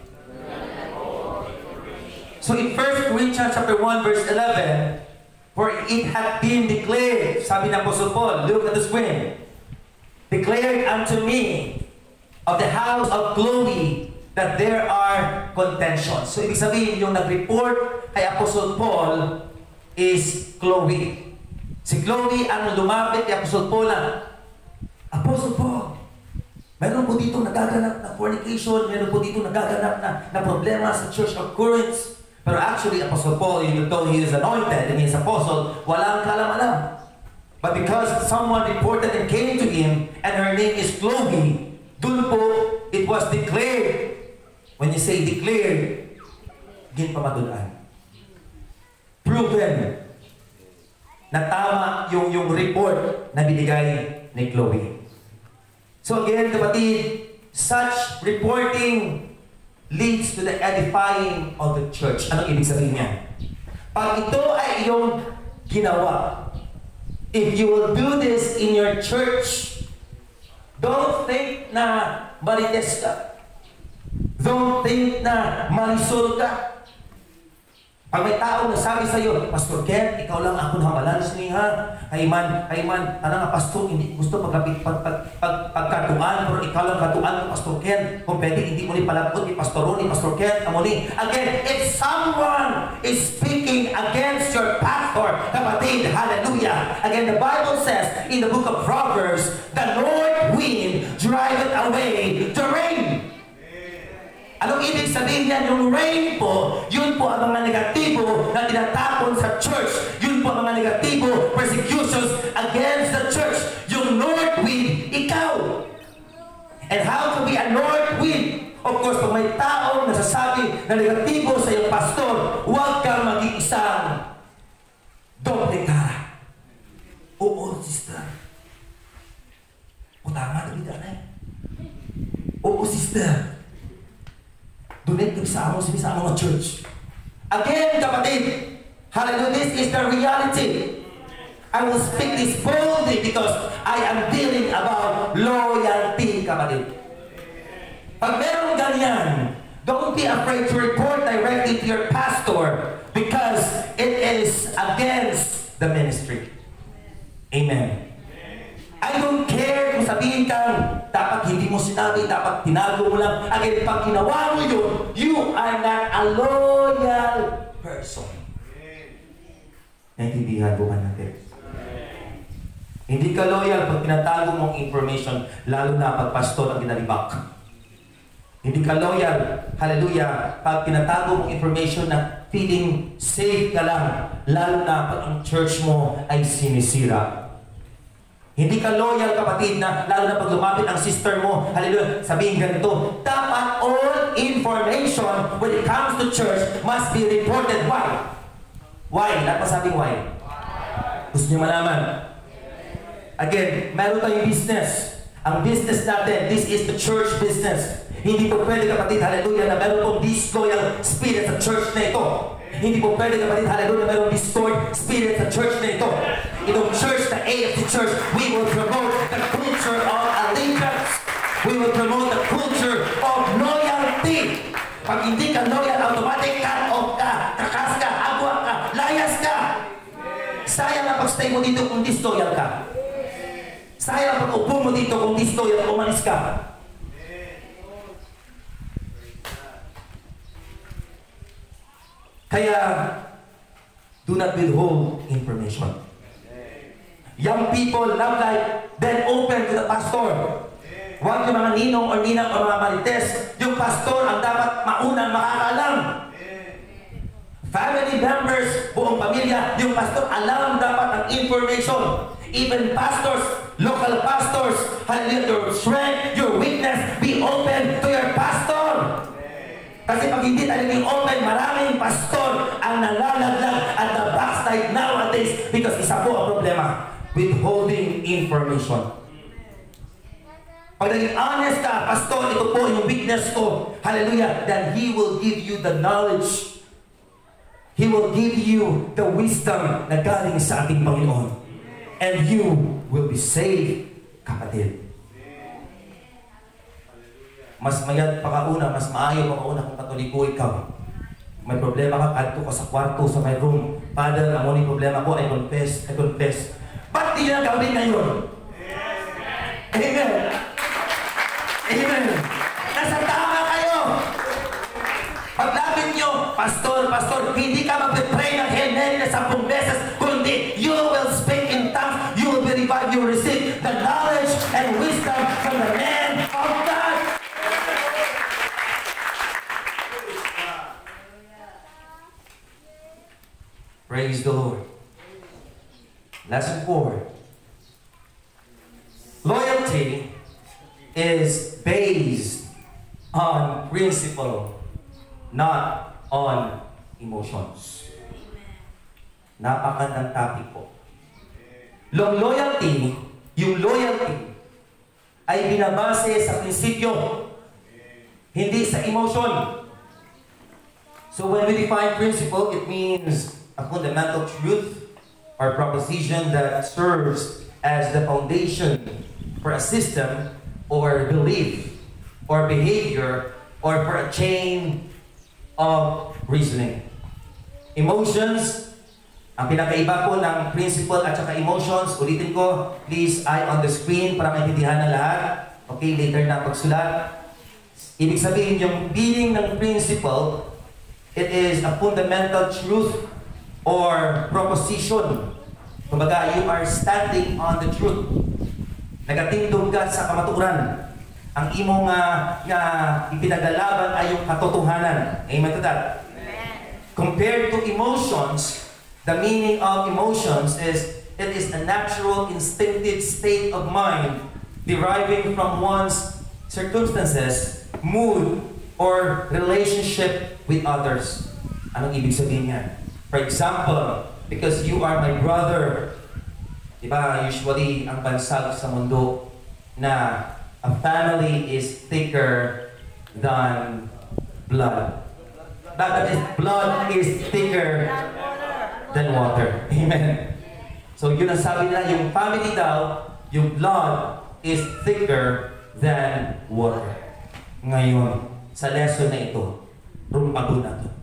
So in 1 Corinthians chapter 1 verse 11, for it had been declared, sabi ng Apostle Paul, look at the screen, declared unto me of the house of Chloe that there are contentions. So ibig sabihin, yung nag-report kay Apostle Paul is Chloe. Si Chloe ang lumapit kay Apostle Paul na, Apostle Paul, meron po dito nagaganap na fornication, meron po dito nagaganap na, na problema sa Church of Corinth. Pero actually, Apostle Paul, even though he is anointed and he is apostle, walang kalam-alam. But because someone reported and came to him, and her name is Chloe, dun po, it was declared. When you say declared, gin pa madulaan. Proven na tama yung, yung report na binigay ni Chloe. So again, kapatid, such reporting leads to the edifying of the church. Anong ibig sabihin niya? Pag ito ay iyong ginawa, if you will do this in your church, don't think na marites ka. Don't think na marisol ka. Pag may tao na sabi sa iyo, Pastor Ken, ikaw lang ako hamalan sa niya. Ay man, ay man, ano nga Pastor, hindi gusto pagkapit pag, pag, pag, pagkatuan, pero ikaw lang katuan ng Pastor Ken. Kung pwede, hindi mo ni palabot ni Pastor Ron, ni Pastor Ken, amo ni. Again, if someone is speaking against your pastor, kapatid, hallelujah. Again, the Bible says in the book of Proverbs, the north wind driveth away the rain. Anong ibig sabihin niyan? Yung rain po, yun po ang mga negatibo na tinatapon sa church. Yun po ang mga negatibo, persecutions against the church. Yung north wind, ikaw. And how to be a north wind? Of course, pag may taong nasasabi na negatibo sa iyong pastor, huwag kang maging isang doble cara. Oo, sister. O tama, David, anay. Oo, sister. Kami sa among sa among church. Again, kapatid, hallelujah, this is the reality. I will speak this boldly because I am dealing about loyalty, kapatid. Pag meron ganyan, don't be afraid to report directly to your pastor because it is against the ministry. Amen. I don't care kung sabihin kang dapat hindi mo sinabi, dapat tinago mo lang. Again, pag ginawa mo yun, you are not a loyal person. Naintindihan po ba natin? Hindi ka loyal pag tinatago mong information, lalo na pag pastor ang ginalibak. Hindi ka loyal, hallelujah, pag tinatago mong information na feeling safe ka lang, lalo na pag ang church mo ay sinisira. Hindi ka loyal kapatid na lalo na pag lumapit ang sister mo, hallelujah, sabihin ganito, dapat all information when it comes to church must be reported. Why? Why? Lahat masabing why? Gusto niyo malaman? Again, meron tayong business. Ang business natin, this is the church business. Hindi po pwede kapatid, hallelujah, na meron pong disloyal spirit sa church na ito. Hindi po pwede kapatid, hallelujah, na meron discord spirit sa church na ito. Itong church, the AFC church, we will promote the culture of allegiance. We will promote the culture of loyalty. Pag hindi ka loyal, automatic cut off ka, kakas ka, agwa ka, layas ka. Sayang ang pag-stay mo dito kung disloyal ka. Sayang ang pag-upo mo dito kung disloyal, umalis ka. Kaya, do not withhold information. Young people, love life, then open to the pastor. Huwag yung mga ninong o ninang o mga marites. Yung pastor ang dapat maunang makakaalam. Family members, buong pamilya, yung pastor alam dapat ang information. Even pastors, local pastors, hallelujah, your strength, your weakness, be open to your pastor. Kasi pag hindi tayo naging open, maraming pastor ang nalalaglag at the backside nowadays because isa po ang problema, withholding information. Pag naging honest ka, pastor, ito po yung weakness ko, hallelujah, then He will give you the knowledge. He will give you the wisdom na galing sa ating Panginoon. And you will be saved, kapatid. Mas mayat pa kauna, mas maayo pa kauna kung katoliko ikaw. May problema ka, kadto ka sa kwarto, sa my room. Father, ang ni problema ko, I confess, I confess. Ba't di na gawin ngayon? Amen. Amen. Nasa tama kayo. Paglapit nyo, Pastor, Pastor, hindi ka mag-pray ng Hail Mary na sampung beses, kundi you will speak in tongues, you will be revived, you will receive the knowledge and wisdom from the man of God. Praise the Lord. Lesson 4. Loyalty is based on principle, not on emotions. Napakandang topic po. Long loyalty, yung loyalty, ay binabase sa prinsipyo, hindi sa emotion. So when we define principle, it means a fundamental truth or proposition that serves as the foundation for a system or belief or behavior or for a chain of reasoning. Emotions, ang pinakaiba po ng principle at saka emotions, ulitin ko, please eye on the screen para maintindihan na lahat. Okay, later na pagsulat. Ibig sabihin, yung meaning ng principle, it is a fundamental truth or proposition. Kumbaga, you are standing on the truth. Nagatindog ka sa kamaturan. Ang imo nga, nga ipinagalaban ay yung katotohanan. Amen to that? Compared to emotions, the meaning of emotions is it is a natural instinctive state of mind deriving from one's circumstances, mood, or relationship with others. Anong ibig sabihin niyan? For example, because you are my brother, di ba, usually ang bansag sa mundo na a family is thicker than blood. That is, blood is thicker than water. Amen. So yun ang sabi nila, yung family daw, yung blood is thicker than water. Ngayon, sa lesson na ito, rumpago na ito.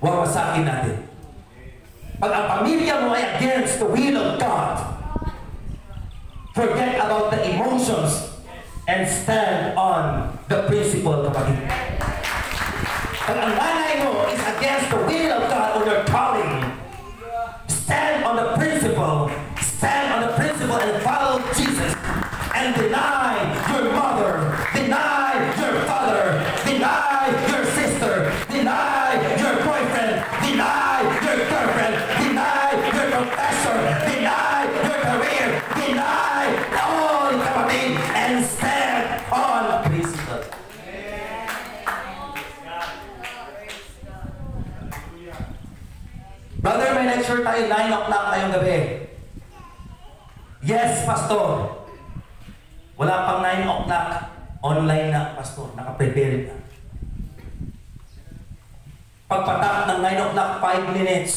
Wawasakin natin. Pag ang pamilya mo ay against the will of God, forget about the emotions and stand on the principle, kapatid. Pag ang nanay mo is against the will of God on your calling, stand on the principle, stand on the principle and follow Jesus and deny tayo 9 o'clock ngayong gabi. Yes, Pastor. Wala pang 9 o'clock. Online na, Pastor. Naka-prepare na. Pagpatak ng 9 o'clock, 5 minutes.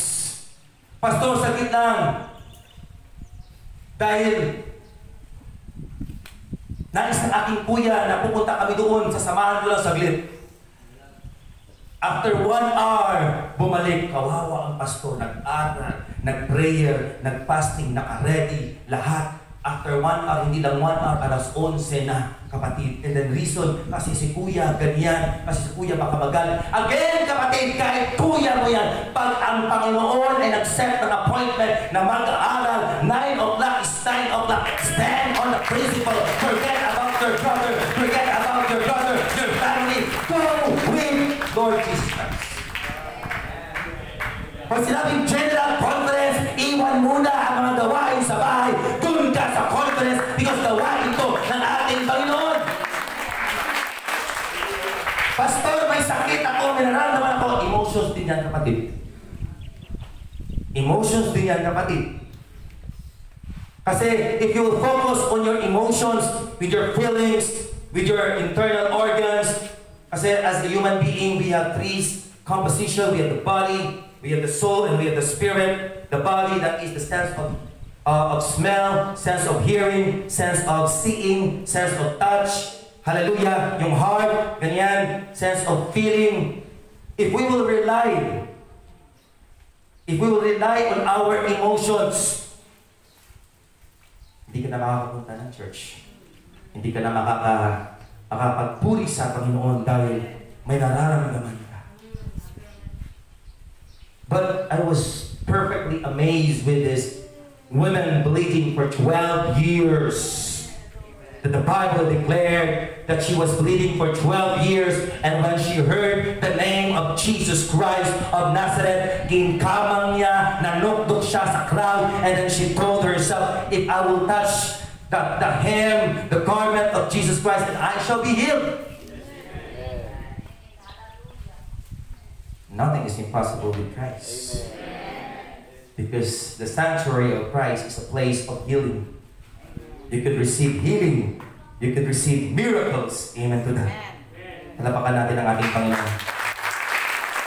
Pastor, sakit lang. Dahil nais ng aking kuya na pupunta kami doon, sasamahan ko lang saglit. After one hour, bumalik, kawawa ang pastor, nag-aral, nag-prayer, nag-fasting, naka-ready, lahat. after one hour, hindi lang one hour, alas 11 na, kapatid. And then reason, kasi si kuya, ganyan, kasi si kuya makamagal. Again, kapatid, kahit kuya mo yan, pag ang Panginoon ay nag-set ng appointment na mag-aaral, 9 o'clock is 9 o'clock, stand on the principle, forget about your brother, forget about your brother, your family, go with Lord Jesus Christ. Pag sinabing general conference, iwan muna ang mga gawain sa bahay. Doon ka sa conference because gawain ito ng ating Panginoon. Pastor, may sakit ako, may nararamdaman ako. Emotions din yan, kapatid. Emotions din yan, kapatid. Kasi if you focus on your emotions, with your feelings, with your internal organs, kasi as a human being, we have three composition. We have the body, we have the soul, and we have the spirit. The body, that is the sense of, uh, of smell, sense of hearing, sense of seeing, sense of touch. Hallelujah. Yung heart, ganyan, sense of feeling. If we will rely, if we will rely on our emotions, hindi ka na makakapunta ng church. Hindi ka na makaka, makapagpuri sa Panginoon dahil may nararamdaman ka. But I was perfectly amazed with this woman bleeding for 12 years. That the Bible declared that she was bleeding for 12 years and when she heard the name of Jesus Christ of Nazareth, ginkamang niya, nanukdok siya sa crowd and then she told herself, if I will touch the, the hem, the garment of Jesus Christ, and I shall be healed. Nothing is impossible with Christ. Because the sanctuary of Christ is a place of healing. You could receive healing. You could receive miracles. Amen to that. Talapakan natin ang ating Panginoon.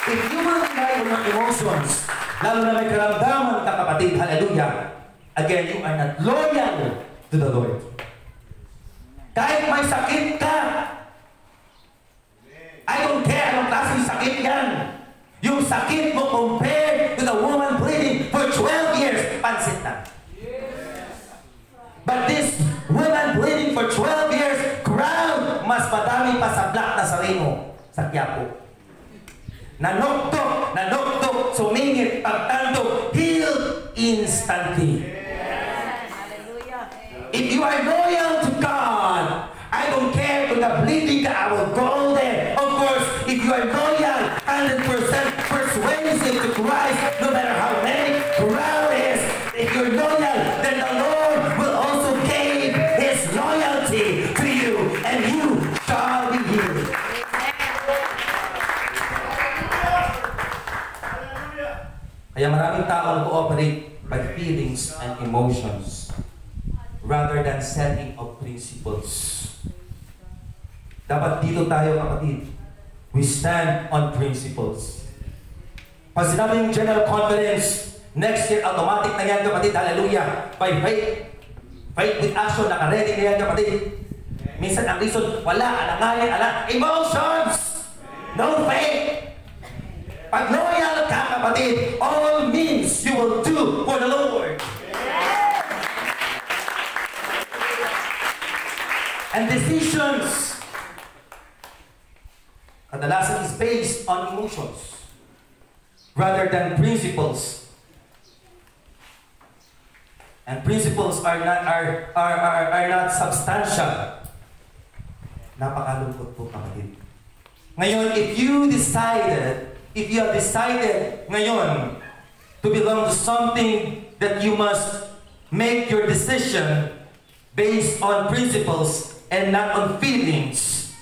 If you will rely on your emotions, lalo na may karamdaman ka kapatid, hallelujah, again, you are not loyal to the Lord. Kahit may sakit ka, I don't care anong klaseng sakit yan. Yung sakit mo compared to the woman bleeding for 12 years, pansit na. But this woman bleeding for 12 years, crown, mas madami pa sa black na sarili mo sa Quiapo. Nanoktok, nanoktok, sumingit, pagtando, healed instantly. If you are loyal to God, I don't care kung na bleeding that I will go there. Of course, if you are loyal, 100% persuasive to Christ, no matter how many crowd is, if you're loyal, then the Lord will also give His loyalty to you, and you shall be healed. Kaya maraming tao nag-ooperate by feelings and emotions rather than setting of principles. Dapat dito tayo kapatid. We stand on principles. Pag sinabing general conference, next year automatic na yan kapatid. Hallelujah. By faith. Faith with action. Naka-ready na yan kapatid. Minsan ang reason, wala, alangayan, ala, emotions! No faith! Pag loyal ka kapatid, all means you will do for the Lord. And decisions kadalasan is based on emotions rather than principles. And principles are not are are are, are not substantial. Napakalungkot po kapatid. Ngayon, if you decided, if you have decided ngayon to belong to something that you must make your decision based on principles and not on feelings,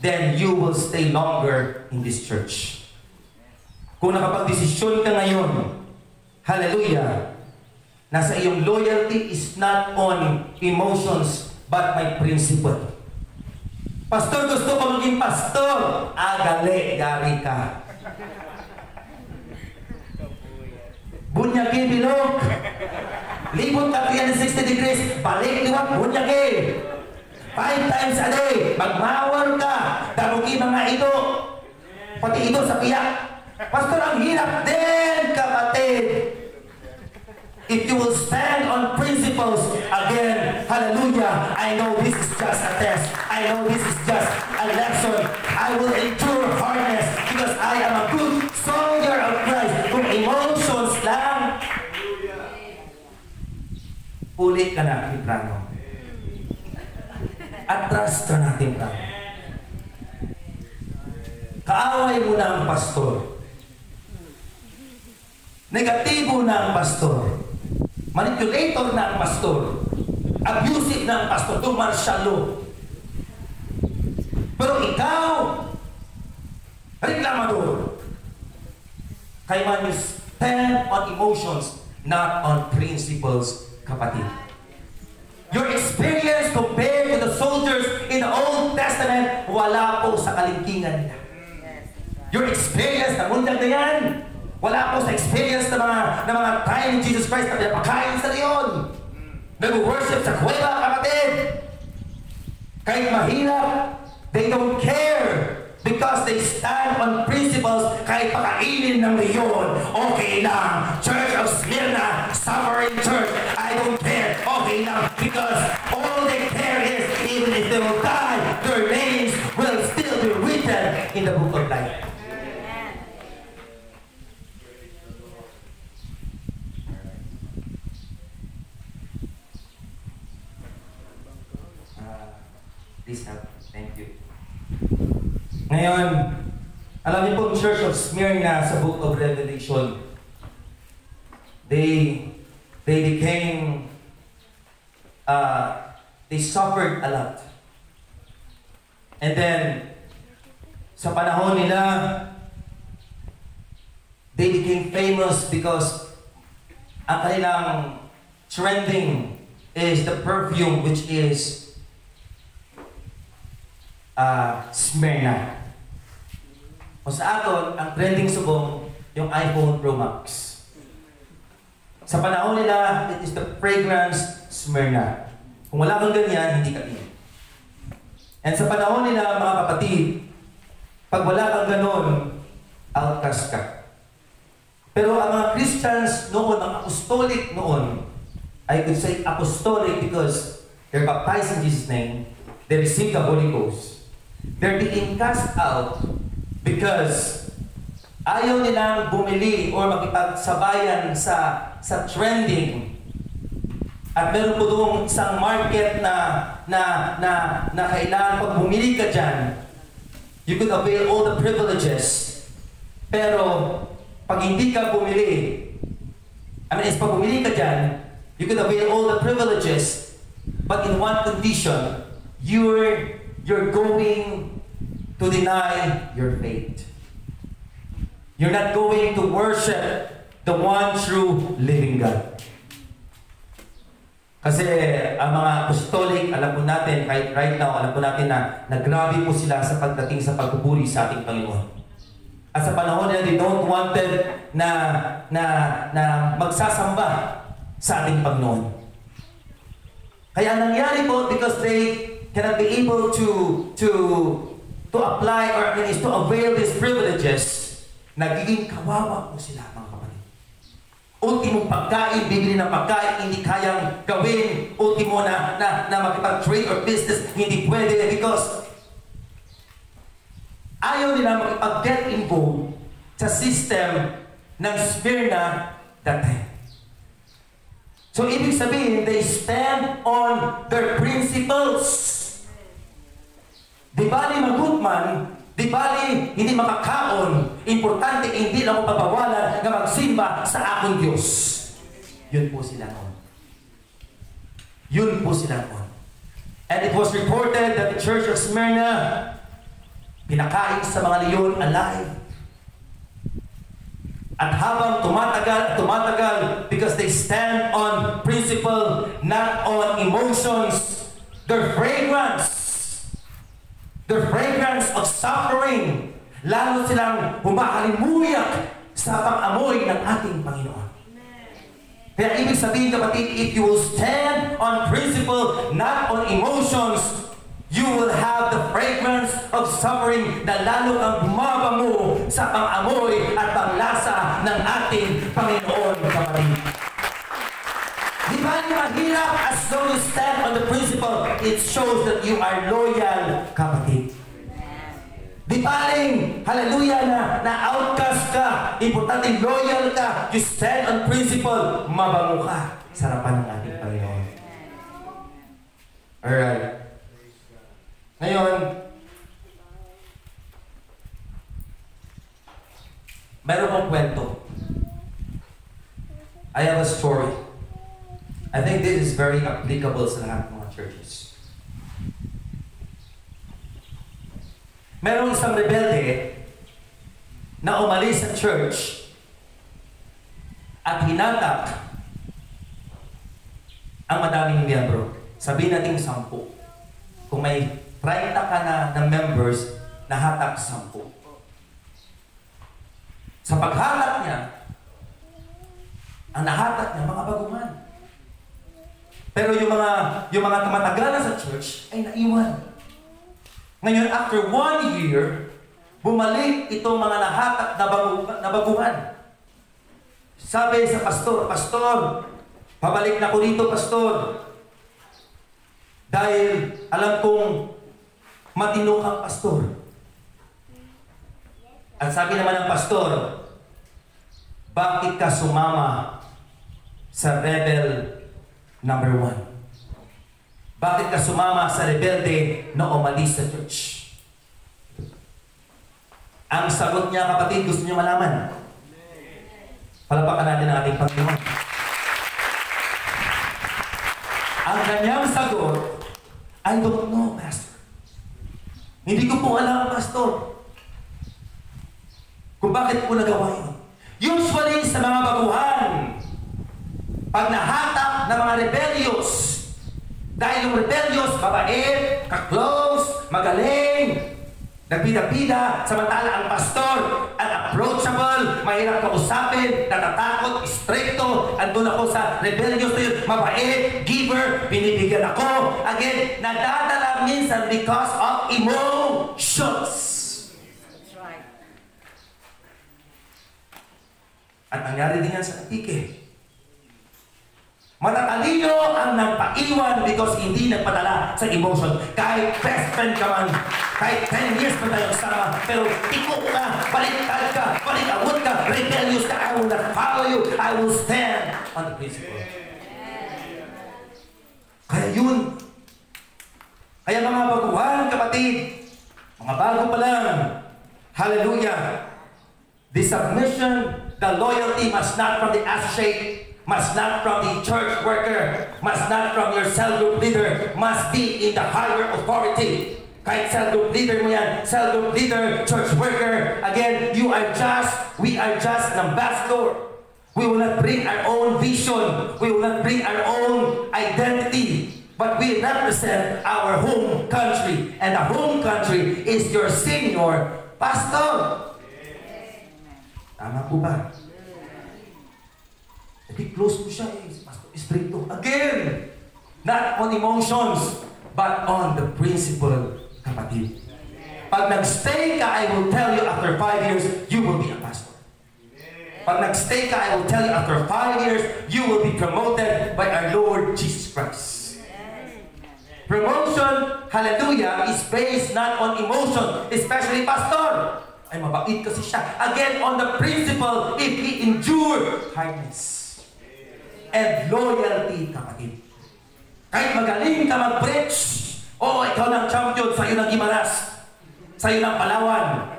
then you will stay longer in this church. Kung nakapag-desisyon ka ngayon, hallelujah, nasa iyong loyalty is not on emotions, but my principle. Pastor, gusto ko maging pastor. Agale, yari ka. Bunyagi, bilog. Libot ka 360 degrees, balik liwat, bunyagi. Five times a day, magmawar ka, damugi mga ito. Pati ito sa piyak. Pastor, ang hirap din, kapatid. If you will stand on principle, principles. Again, hallelujah. I know this is just a test. I know this is just a lesson. I will endure hardness because I am a good soldier of Christ. Kung emotions lang, ulit ka na, Tibrano. Atras ka na, Tibrano. Kaaway mo na ang pastor. Negatibo na ang pastor. Manipulator na ang pastor. Abusive na ang pastor. Tumarsyalo. Pero ikaw, reklamador. Kailan you stand on emotions, not on principles, kapatid. Your experience compared to the soldiers in the Old Testament, wala po sa kalingkingan nila. Your experience na mundag na yan, wala po sa experience ng mga, ng mga tayo ni Jesus Christ na pinapakain sa leon. Nag-worship sa kuweba, kapatid. Kahit mahirap, they don't care because they stand on principles kahit pakainin ng leon. Okay lang. Church of Smyrna, suffering church, I don't care. Okay lang because all they care is even if they will die, their names will still be written in the book of life. Ah, please help. Thank you. Ngayon, alam niyo po ang Church of Smyrna sa Book of Revelation, they, they became, uh, they suffered a lot. And then, sa panahon nila, they became famous because ang kanilang trending is the perfume which is uh, Smyrna. O sa aton, ang trending subong, yung iPhone Pro Max. Sa panahon nila, it is the fragrance Smyrna. Kung wala kang ganyan, hindi ka in. And sa panahon nila, mga kapatid, pag wala kang ganon, outcast ka. Pero ang mga Christians noon, ang apostolic noon, I could say apostolic because they're baptized in Jesus' name, they received the Holy Ghost. They're being cast out because ayaw nilang bumili or makipagsabayan sa sa trending. At meron po doon isang market na na na na kailangan pag bumili ka dyan, you could avail all the privileges. Pero pag hindi ka bumili, I mean, is pag bumili ka dyan, you could avail all the privileges, but in one condition, you're you're going to deny your faith. You're not going to worship the one true living God. Kasi ang mga apostolic, alam po natin, right, right now, alam po natin na nagrabe po sila sa pagdating sa pagpupuri sa ating Panginoon. At sa panahon nila, they don't wanted na, na, na magsasamba sa ating Panginoon. Kaya nangyari po because they cannot be able to to to apply or I mean, to avail these privileges, nagiging kawawa po sila mga Ultimong pagkain, bibili ng pagkain, hindi kayang gawin. Ultimo na, na, na makipag-trade or business, hindi pwede because ayaw nila makipag-get involved sa system ng Smyrna time. So, ibig sabihin, they stand on their principles. Di bali magutman, di bali hindi makakaon, importante hindi lang ako pabawalan na magsimba sa akong Diyos. Yun po sila noon. Yun po sila noon. And it was reported that the Church of Smyrna pinakain sa mga leon alive. At habang tumatagal, tumatagal, because they stand on principle, not on emotions, their fragrance, their fragrance of suffering, lalo silang humahalimuyak sa pang-amoy ng ating Panginoon. Kaya ibig sabihin kapatid, if you will stand on principle, not on emotions, you will have the fragrance of suffering na lalo kang bumabango sa pang-amoy at panglasa ng ating Panginoon kapatid. Ay mahirap as long you stand on the principle. It shows that you are loyal, kapatid. Di paling, hallelujah na, na outcast ka, importante loyal ka, you stand on principle, mabango ka sa harapan ng ating Panginoon. Alright. Ngayon, meron kong kwento. I have a story. I think this is very applicable sa lahat ng mga churches. Merong isang rebelde na umalis sa church at hinatak ang madaming miyembro. Sabihin natin sampu. Kung may 30 ka na, na members, nahatak sampu. Sa paghatak niya, ang nahatak niya, mga baguhan. Pero yung mga, yung mga tumatagalan sa church ay naiwan. Ngayon, after one year, bumalik itong mga nahatak na, bagu, na. Sabi sa pastor, Pastor, pabalik na ko dito, Pastor. Dahil alam kong matino kang pastor. At sabi naman ng pastor, bakit ka sumama sa rebel number one? Bakit ka sumama sa rebelde na umalis sa church? Ang sagot niya, kapatid, gusto niyo malaman. Palapakan natin ang ating Panginoon. Ang kanyang sagot, I don't know, Pastor. Hindi ko po alam, Pastor. Kung bakit po nagawa yun. Usually, sa mga baguhan, pag nahatak ng mga rebellious, dahil yung rebellious, mabait, ka-close, magaling, Nagbida-bida, samantala ang pastor, unapproachable, mahirap kausapin, natatakot, stricto, andun ako sa rebellious na yun, mabait, giver, binibigyan ako. Again, nadadala minsan because of emotions. At nangyari din yan sa Antique. Matatalino ang nagpaiwan because hindi nagpadala sa emotion. Kahit best friend ka man, kahit 10 years pa tayo kasama, pero tiko ka, baliktad ka, balikawot ka, rebellious ka, I will not follow you, I will stand on the principle. Kaya yun. Kaya mga baguhan, kapatid, mga bago pa lang, hallelujah, the submission, the loyalty must not from the associate must not from the church worker, must not from your cell group leader, must be in the higher authority. Kahit cell group leader mo yan, cell group leader, church worker, again, you are just, we are just an ambassador. We will not bring our own vision. We will not bring our own identity. But we represent our home country. And the home country is your senior pastor. Tama po ba? Hindi close ko siya eh. Pastor Stricto. Again, not on emotions, but on the principle, kapatid. Pag nag-stay ka, I will tell you after five years, you will be a pastor. Pag nag-stay ka, I will tell you after five years, you will be promoted by our Lord Jesus Christ. Promotion, hallelujah, is based not on emotion, especially pastor. Ay, mabait kasi siya. Again, on the principle, if he endure hardness and loyalty, kapatid. Kahit magaling ka mag-preach, o ikaw ng champion, sa'yo ng Gimaras, sa'yo ng Palawan,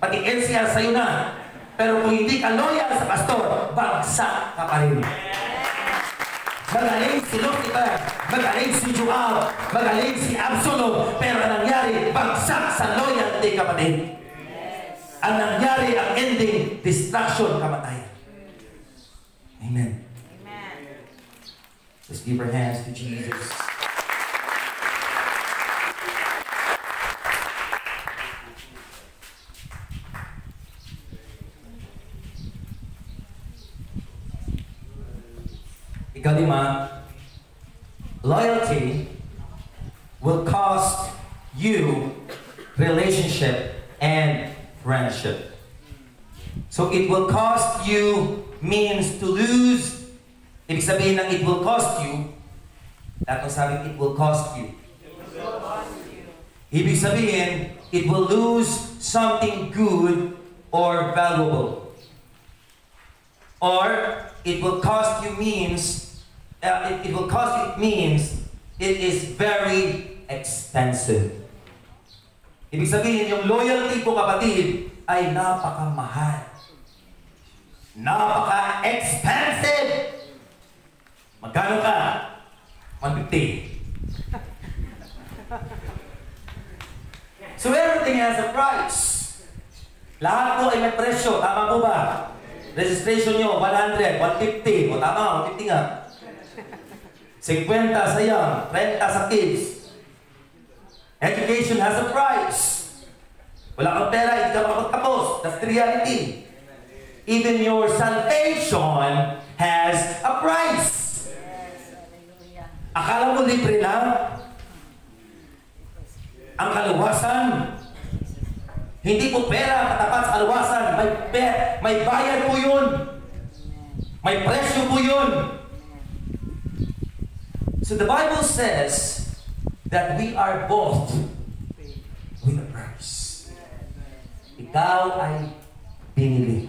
pati NCR sa'yo na. Pero kung hindi ka loyal sa pastor, bagsak ka pa rin. Magaling si Lucifer, magaling si Joab, magaling si Absalom, pero ang nangyari, bagsak sa loyalty, kapatid. Ang nangyari, ang ending, destruction, kamatayan. Amen. Let's give our hands to Jesus. Ikalima, loyalty will cost you relationship and friendship. So it will cost you means to lose Ibig sabihin ng it will cost you, lahat ng sabing it will cost you. Ibig sabihin, it will lose something good or valuable. Or, it will cost you means, uh, it, it will cost you means, it is very expensive. Ibig sabihin, yung loyalty ko kapatid ay napakamahal. Napaka-expensive! Magkano ka? 150. So everything has a price. Lahat po ay may presyo. Tama po ba? Registration nyo, 100, 150. O tama, 150 nga. 50 sa young, 30 sa kids. Education has a price. Wala kang pera, hindi ka makapagtapos. That's the reality. Even your salvation has a price. Akala mo libre lang? Ang kaluwasan. Hindi po pera katapat sa kaluwasan. May, pe- may bayad po yun. May presyo po yun. So the Bible says that we are bought with a price. Ikaw ay binili.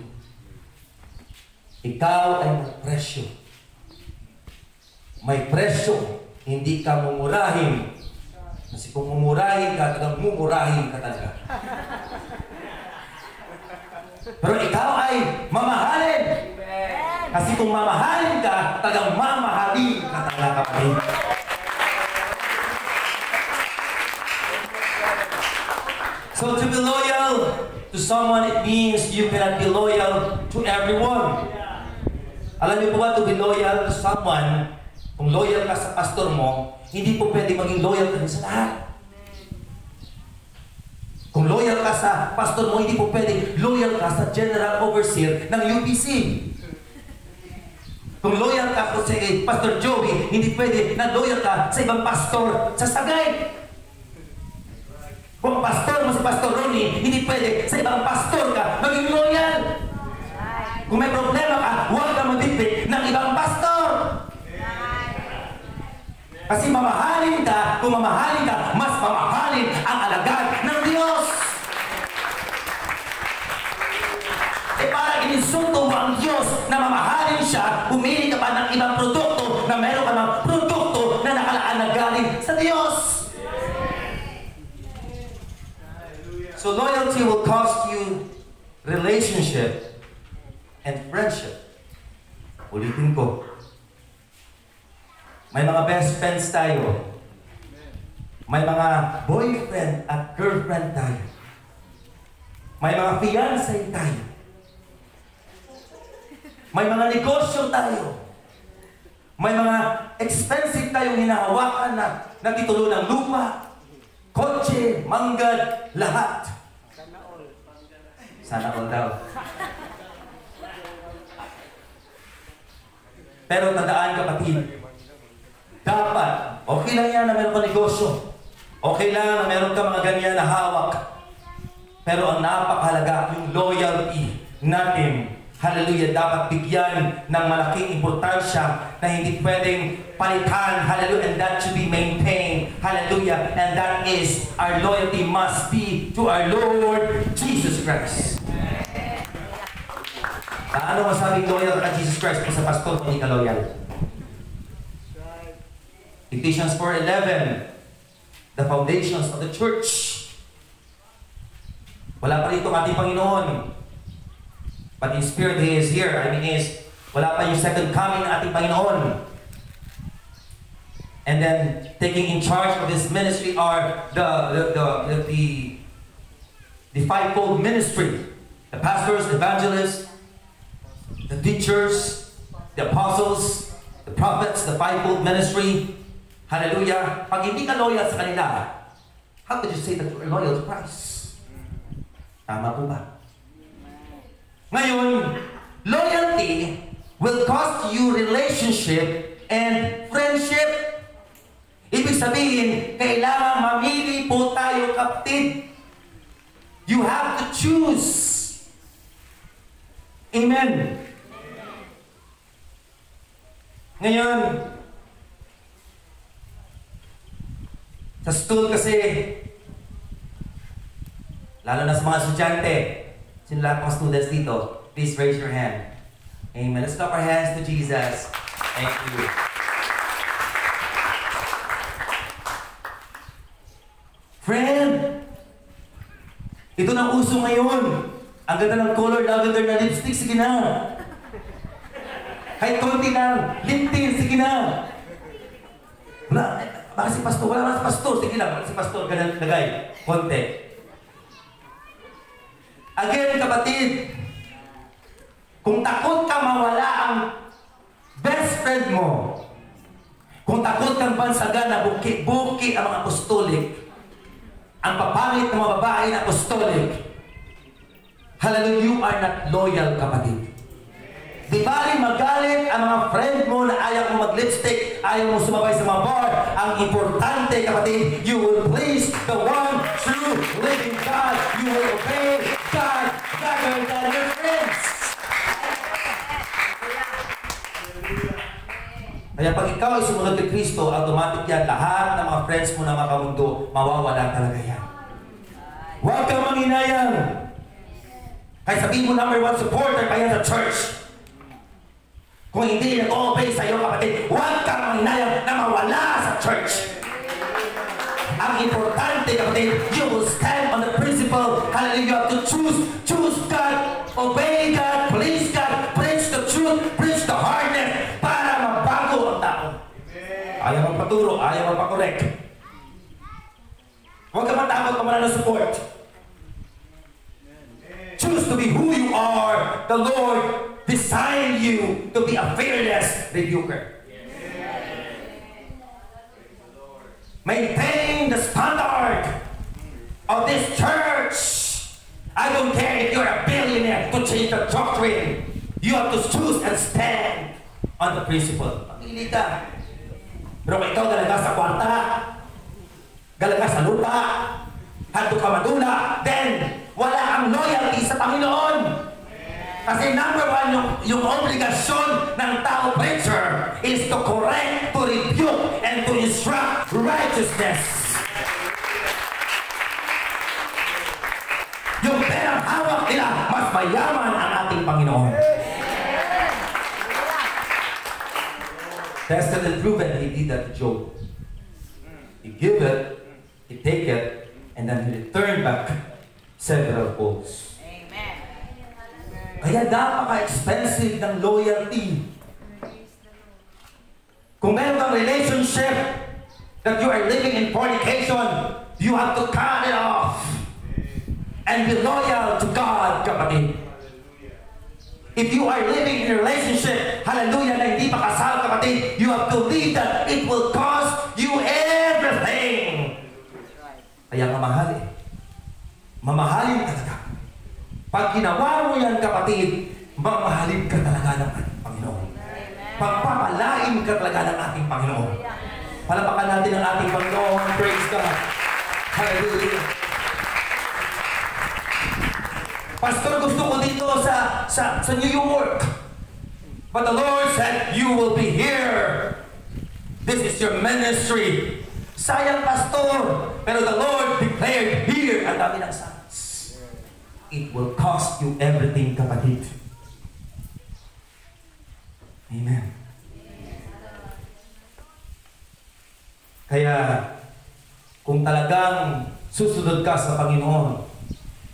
Ikaw ay may presyo. May presyo. Hindi ka mumurahin. Kasi kung mumurahin ka, talagang mumurahin ka talaga. Pero ikaw ay mamahalin. Kasi kung mamahalin ka, talagang mamahalin ka talaga kapatid. So to be loyal to someone, it means you cannot be loyal to everyone. Alam niyo po ba, to be loyal to someone, kung loyal ka sa pastor mo, hindi po pwede maging loyal ka sa lahat. Kung loyal ka sa pastor mo, hindi po pwede loyal ka sa general overseer ng UPC. Kung loyal ka po sa eh, Pastor Joey, hindi pwede na loyal ka sa ibang pastor sa Sagay. Kung pastor mo si Pastor Ronnie, hindi pwede sa ibang pastor ka maging loyal. Kung may problema ka, huwag ka magdipit ng ibang pastor. Kasi mamahalin ka, kung mamahalin ka, mas mamahalin ang alagad ng Diyos. Eh para ininsulto mo ang Diyos na mamahalin siya, pumili ka pa ng ibang produkto na meron ka ng produkto na nakalaan na galing sa Diyos. So loyalty will cost you relationship and friendship. Ulitin ko. May mga best friends tayo. May mga boyfriend at girlfriend tayo. May mga fiancé tayo. May mga negosyo tayo. May mga expensive tayong hinahawakan na nagtitulo ng lupa, kotse, manggad, lahat. Sana all daw. Pero tandaan kapatid, dapat, okay lang yan na meron ka negosyo. Okay lang na meron ka mga ganyan na hawak. Pero ang napakahalaga, yung loyalty natin, hallelujah, dapat bigyan ng malaking importansya na hindi pwedeng palitan, hallelujah, and that should be maintained, hallelujah, and that is, our loyalty must be to our Lord Jesus Christ. Ah, ano masabing loyal ka Jesus Christ kung sa pastor kung hindi ka loyal? Ephesians 4.11 The foundations of the church. Wala pa rito ating Panginoon. But in spirit, He is here. I mean, is wala pa yung second coming ng ating Panginoon. And then, taking in charge of this ministry are the, the, the, the, the, the fivefold ministry. The pastors, evangelists, the teachers, the apostles, the prophets, the fivefold ministry. Hallelujah. Pag hindi ka loyal sa kanila, how could you say that you're loyal to Christ? Tama po ba? Ngayon, loyalty will cost you relationship and friendship. Ibig sabihin, kailangan mamili po tayo kapatid. You have to choose. Amen. Ngayon, sa school kasi, lalo na sa mga estudyante, sino lahat mga students dito, please raise your hand. Amen. Let's clap our hands to Jesus. Thank you. Friend, ito na uso ngayon. Ang ganda ng color lavender na lipstick, sige na. Kahit konti lang, lip tint, sige na. Wala, baka si pastor, wala naman si pastor, sige lang, si pastor, ganun, lagay, konti. Again, kapatid, kung takot ka mawala ang best friend mo, kung takot kang bansagan na buki-buki ang mga apostolik, ang papangit ng mga babae na apostolik, hallelujah, you are not loyal, kapatid. Di bali magalit ang mga friend mo na ayaw mo mag-lipstick, ayaw mo sumabay sa mga bar. Ang importante, kapatid, you will please the one true living God. You will obey God better than your friends. Kaya pag ikaw ay sumunod kay Kristo, automatic yan, lahat ng mga friends mo na makamundo, mawawala talaga yan. Huwag kang manginayang. Kaya sabihin mo number one supporter pa yan sa church. Kung hindi nag-obey sa iyo, kapatid, huwag kang manginayang na mawala sa church. Ang importante, kapatid, you will stand on the principle, hallelujah, you have to choose, choose God, obey God, please God, preach the truth, preach the hardness, para mabago ang tao. Ayaw magpaturo, ayaw magpakorek. Huwag ka matakot kung wala ng support. Choose to be who you are. The Lord designed you to be a fearless rebuker. Maintain the standard of this church. I don't care if you're a billionaire to change the doctrine. You have to choose and stand on the principle. Pamili ka. Pero kung ikaw talaga sa kwarta, galaga sa lupa, hanto ka madula, then wala ang loyalty sa Panginoon. Kasi number one, yung, yung obligasyon ng tao preacher is to correct, to rebuke, and to instruct righteousness. Yung perang hawak nila, mas mayaman ang ating Panginoon. Tested and proven, he did that Job. He give it, he take it, and then he return back several folds. Kaya napaka-expensive ng loyalty. Kung meron kang relationship that you are living in fornication, you have to cut it off and be loyal to God, kapatid. If you are living in a relationship, hallelujah, na hindi pa kasal, kapatid, you have to leave that. It will cost you everything. Kaya mamahal eh. Mamahalin talaga. Pag ginawa mo yan, kapatid, mamahalin ka talaga ng ating Panginoon. Pagpapalain ka talaga ng ating Panginoon. Palapakan natin ang ating Panginoon. Praise God. Hallelujah. Pastor, gusto ko dito sa, sa, sa New York. But the Lord said, you will be here. This is your ministry. Sayang, Pastor. Pero the Lord declared here. Ang dami ng sons. It will cost you everything, kapatid. Amen. Kaya, kung talagang susunod ka sa Panginoon,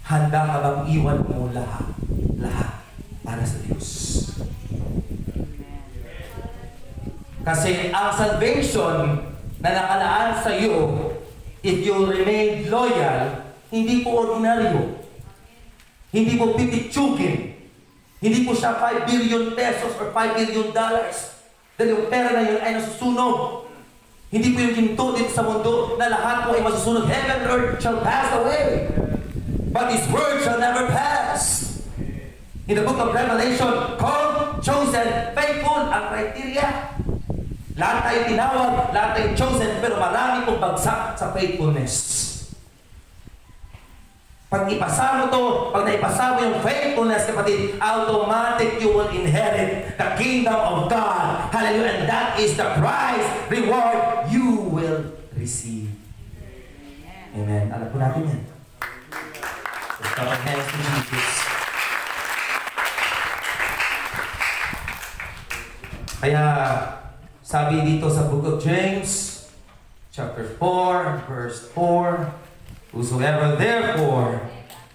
handa ka bang iwan mo lahat, lahat para sa Diyos? Kasi ang salvation na nakalaan sa iyo, if you remain loyal, hindi po ordinaryo. Hindi po pipitsugin. Hindi po siya 5 billion pesos or 5 billion dollars. Dahil yung pera na yun ay nasusunog. Hindi po yung ginto dito sa mundo na lahat po ay masusunog. Heaven and earth shall pass away. But His word shall never pass. In the book of Revelation, called, chosen, faithful ang criteria. Lahat tayo tinawag, lahat tayo chosen, pero marami pong bagsak sa faithfulness. Pag ipasa mo to, pag naipasa mo yung faithfulness, kapatid, automatic you will inherit the kingdom of God. Hallelujah. And that is the prize, reward you will receive. Amen. Alam po natin yan. Let's hands to Jesus. Kaya, sabi dito sa book of James, chapter 4, verse 4, Whosoever therefore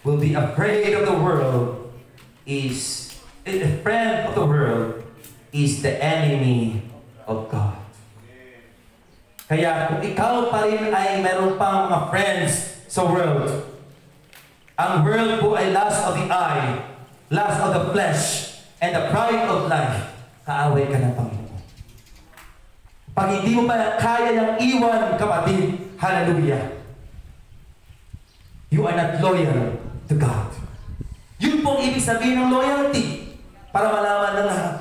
will be afraid of the world is a friend of the world is the enemy of God. Kaya kung ikaw pa rin ay meron pang mga friends sa world, ang world po ay lust of the eye, lust of the flesh, and the pride of life, kaaway ka ng Panginoon. Pag hindi mo pa kaya niyang iwan, kapatid, hallelujah, you are not loyal to God. Yun pong ibig sabihin ng loyalty para malaman ng lahat.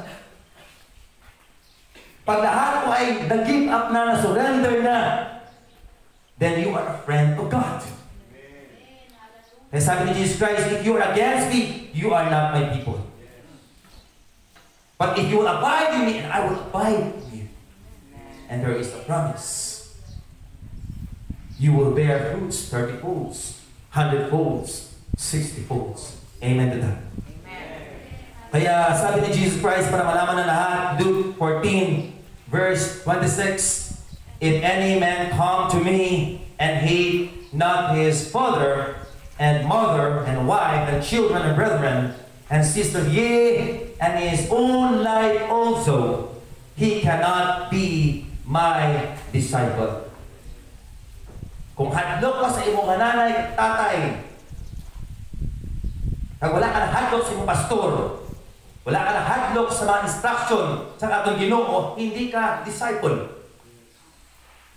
Pag lahat mo ay nag-give up na, na-surrender na, then you are a friend of God. Kaya sabi ni Jesus Christ, if you are against me, you are not my people. But if you will abide in me, and I will abide in you. And there is a promise. You will bear fruits, 30 folds hundred folds, sixty folds. Amen to that. Kaya sabi ni Jesus Christ para malaman ng lahat, Luke 14, verse 26, If any man come to me and hate not his father and mother and wife and children and brethren and sisters, yea, and his own life also, he cannot be my disciple. Kung hadlok ka sa imong nanay at tatay, kag wala ka na hadlok sa imong pastor, wala ka na hadlok sa mga instruction sa atong Ginoo, hindi ka disciple.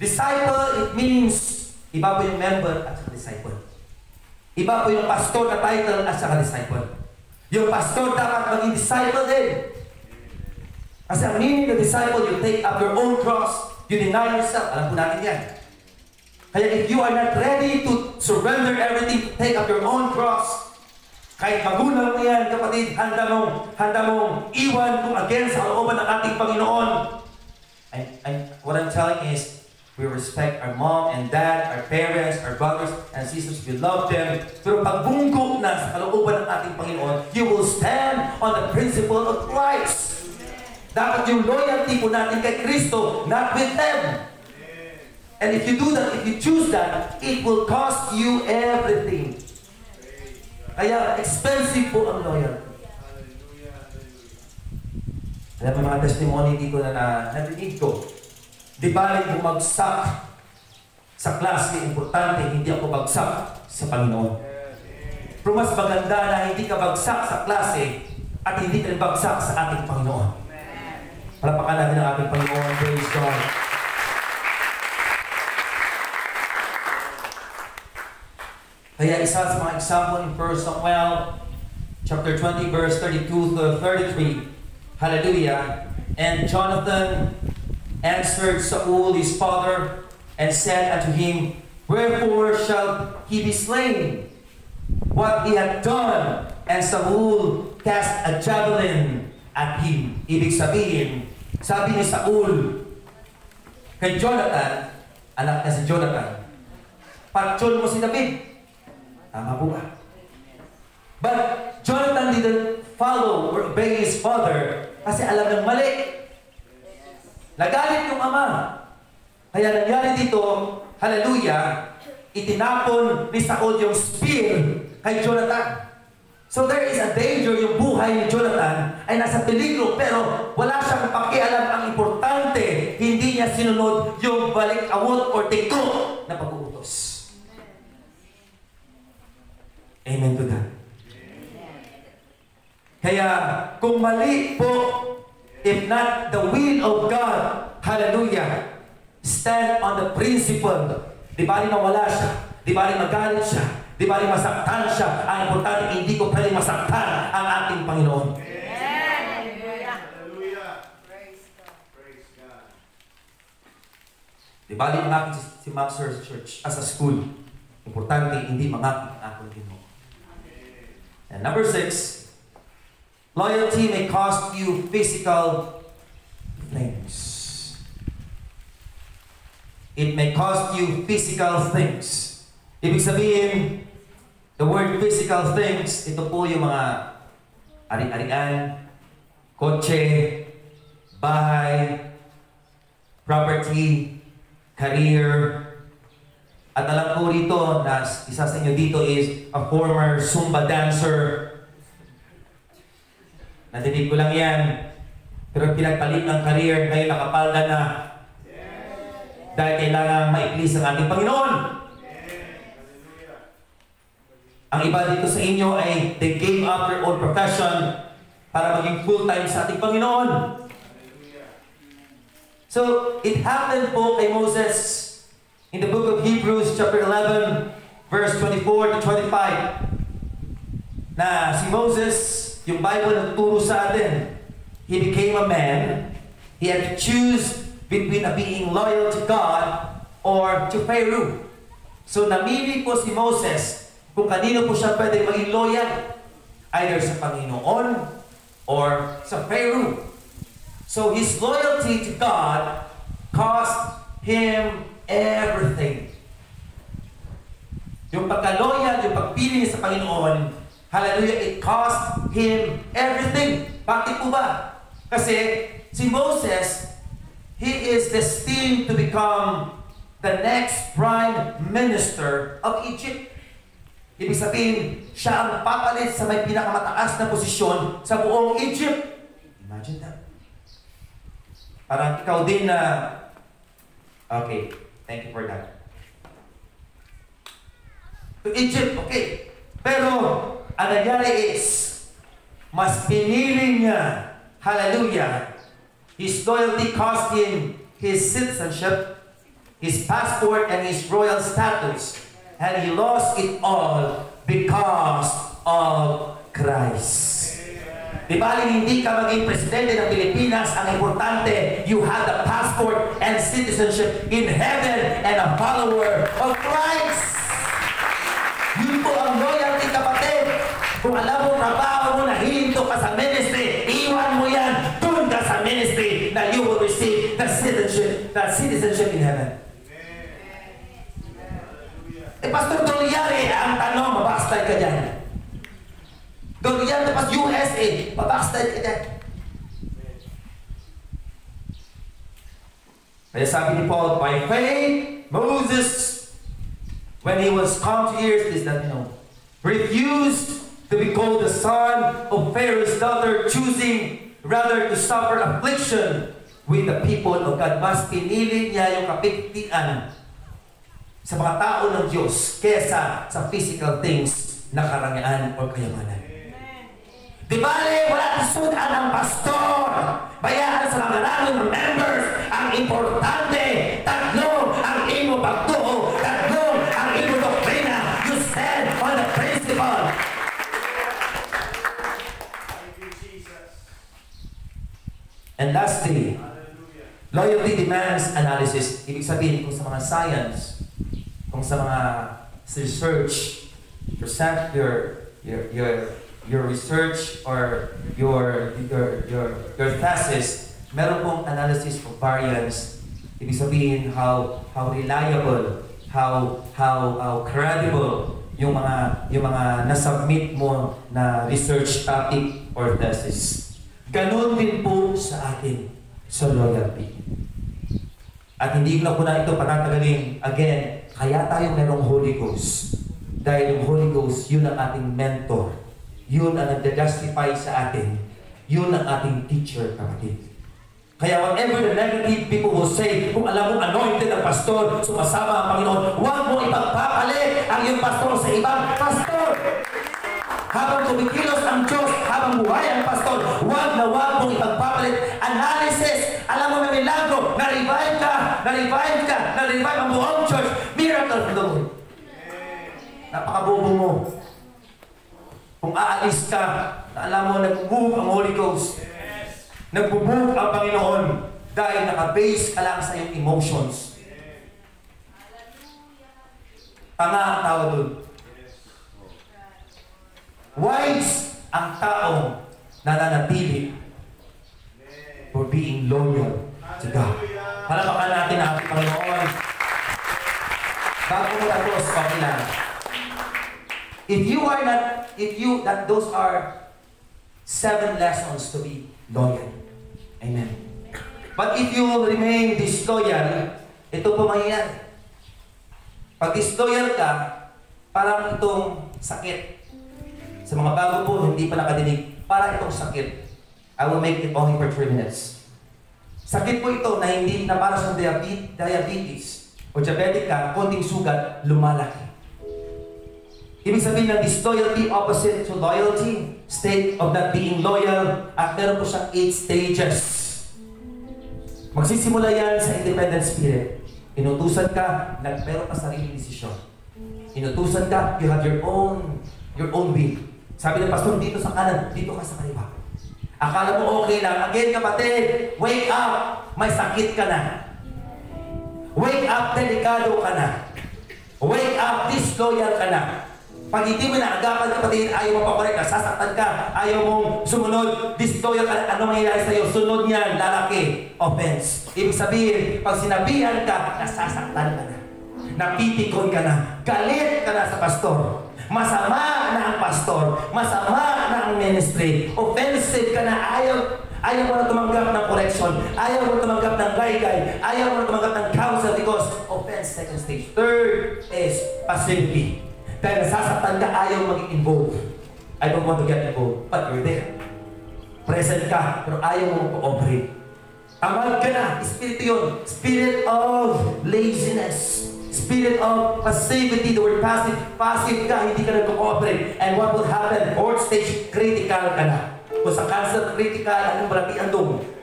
Disciple, it means iba po yung member at saka disciple. Iba po yung pastor na title at saka disciple. Yung pastor dapat maging disciple din. Kasi ang meaning of disciple, you take up your own cross, you deny yourself. Alam po natin yan. Kaya if you are not ready to surrender everything, take up your own cross, kahit magulang mo yan, kapatid, handa mong, handa mong iwan kung against sa looban ng ating Panginoon. And, and what I'm telling is, we respect our mom and dad, our parents, our brothers and sisters. We love them. Pero pag bunggo na sa kalooban ng ating Panginoon, you will stand on the principle of Christ. Dapat yung loyalty po natin kay Kristo, not with them. And if you do that, if you choose that, it will cost you everything. Kaya expensive po ang loyalty. Alam mo mga testimony dito na, na narinig ko. Di balik bumagsak sa klase, importante, hindi ako bagsak sa Panginoon. Pero mas maganda na hindi ka bagsak sa klase at hindi ka bagsak sa ating Panginoon. Palapakan natin ang ating Panginoon. Praise God. Kaya isa sa mga example in 1 Samuel chapter 20 verse 32 to 33. Hallelujah. And Jonathan answered Saul his father and said unto him, Wherefore shall he be slain? What he had done. And Saul cast a javelin at him. Ibig sabihin, sabi ni Saul kay Jonathan, anak niya si Jonathan, patyon mo si David. Tama po ba? But Jonathan didn't follow or obey his father kasi alam ng mali. Nagalit yung ama. Kaya nangyari dito, hallelujah, itinapon ni Saul yung spear kay Jonathan. So there is a danger yung buhay ni Jonathan ay nasa peligro pero wala siyang pakialam ang importante. Hindi niya sinunod yung balik awot or tiko na pag-uutos. Amen to that. Kaya kung mali po, if not the will of God, hallelujah, stand on the principle. Di ba rin wala siya? Di ba rin magalit siya? Di ba rin masaktan siya? Ang importante, hindi ko pwede masaktan ang ating Panginoon. Di ba rin ang aking si, si Ma'am Sir Church as a school. Importante, hindi mangakit ang aking. And number six, loyalty may cost you physical things. It may cost you physical things. Ibig sabihin, the word physical things, ito po yung mga ari-arian, kotse, bahay, property, career, at alam ko rito na isa sa inyo dito is a former Zumba dancer. Nadinig ko lang yan. Pero pinagpalit ng career, ngayon nakapalda na. Dahil kailangan maiklis ang ating Panginoon. Ang iba dito sa inyo ay they gave up their own profession para maging full-time sa ating Panginoon. So, it happened po kay Moses in the book of Hebrews chapter 11 verse 24 to 25 na si Moses, yung Bible nagturo sa atin, he became a man, he had to choose between a being loyal to God or to Pharaoh. So namili po si Moses kung kanino po siya pwede maging loyal, either sa Panginoon or sa Pharaoh. So his loyalty to God cost him everything. Yung pagka-loyal, yung pagpili niya sa Panginoon, hallelujah, it cost him everything. Bakit po ba? Kasi si Moses, he is destined to become the next prime minister of Egypt. Ibig sabihin, siya ang papalit sa may pinakamataas na posisyon sa buong Egypt. Imagine that. Parang ikaw din na, okay, Thank you for that. To Egypt, okay. Pero, ang nangyari is, mas pinili niya, hallelujah, his loyalty cost him his citizenship, his passport, and his royal status. And he lost it all because of Christ. Di baling hindi ka maging presidente ng Pilipinas, ang importante, you have the passport and citizenship in heaven and a follower of Christ. Yun po ang loyalty, kapatid. Kung alam mo, trabaho mo na hinto ka sa ministry, iwan mo yan, dun ka sa ministry na you will receive the citizenship, the citizenship in heaven. Eh, Pastor Dolyari, ang tanong, mabastay ka dyan. Doon yan tapos USA, babackslide ka dyan. Kaya sabi ni Paul, by faith, Moses, when he was come to years, this that you know, refused to be called the son of Pharaoh's daughter, choosing rather to suffer affliction with the people of God. Mas pinili niya yung kapigtian sa mga tao ng Diyos kesa sa physical things na karangyaan o kayamanan. Di bale, wala sudan ang pastor. Bayaan sa mga maraming members. Ang importante, tatlo ang imo pagtuo. Tatlo ang imo doktrina. You stand on the principle. And lastly, loyalty demands analysis. Ibig sabihin, kung sa mga science, kung sa mga research, present your, your, your your research or your your your your thesis, meron pong analysis of variance. Ibig sabihin how how reliable, how how how credible yung mga yung mga na-submit mo na research topic or thesis. Ganon din po sa atin sa loyalty. At hindi na po na ito patatagalin. Again, kaya tayo merong Holy Ghost. Dahil yung Holy Ghost, yun ang ating mentor yun ang nagda-justify sa atin. Yun ang ating teacher, kapatid. Kaya whatever the negative people will say, kung alam mo anointed ang pastor, sumasama ang Panginoon, huwag mo ipagpapalit ang iyong pastor sa ibang pastor. Habang kumikilos ang Diyos, habang buhay ang pastor, huwag na huwag mong ipagpapalit. Analysis, alam mo may milagro, na-revive ka, na-revive ka, na-revive ang buong church. Miracle of the Lord. Napakabobo mo. Kung aalis ka, alam mo, nag-move ang Holy Ghost. Yes. Nag-move ang Panginoon dahil naka-base ka lang sa iyong emotions. Tanga ang tawag doon. Wise ang taong nananatili for being loyal to God. Palapakan natin ang ating Panginoon. Bago mo tapos, okay. If you are not, if you, that those are seven lessons to be loyal. Amen. But if you remain disloyal, ito po mangyayari. Pag disloyal ka, parang itong sakit. Sa mga bago po, hindi pa nakadinig, para itong sakit. I will make it only for 3 minutes. Sakit po ito na hindi na para sa diabetes o diabetic ka, konting sugat, lumalaki. Ibig sabihin ng disloyalty opposite to loyalty, state of not being loyal, at meron po siyang 8 stages. Magsisimula yan sa independent spirit. Inutusan ka, nag meron ka sariling desisyon. Inutusan ka, you have your own, your own will. Sabi ng pastor, dito sa kanan, dito ka sa kaliwa. Akala mo okay lang. Again, kapatid, wake up. May sakit ka na. Wake up, delikado ka na. Wake up, disloyal ka na. Pag hindi mo naagapan kapatid, ayaw mo pa correct, nasasaktan ka, ayaw mong sumunod, disloyal ka, ano mangyayari sa'yo? Sunod niyan, lalaki, offense. Ibig sabihin, pag sinabihan ka, nasasaktan ka na. Napitikon ka na. Galit ka na sa pastor. Masama na ang pastor. Masama na ang ministry. Offensive ka na. Ayaw, ayaw mo na tumanggap ng correction. Ayaw mo na tumanggap ng gaygay. Ayaw mo na tumanggap ng counsel because offense, second stage. Third is passivity. Dahil nasasaktan ka, ayaw maging involved. I don't want to get involved. But you're there. Present ka, pero ayaw mo cooperate. Tamad ka na. Espiritu yun. Spirit of laziness. Spirit of passivity, the word passive, passive ka, hindi ka nag-cooperate. And what will happen? Fourth stage, critical ka na. Kung sa cancer, critical, anong barati andong?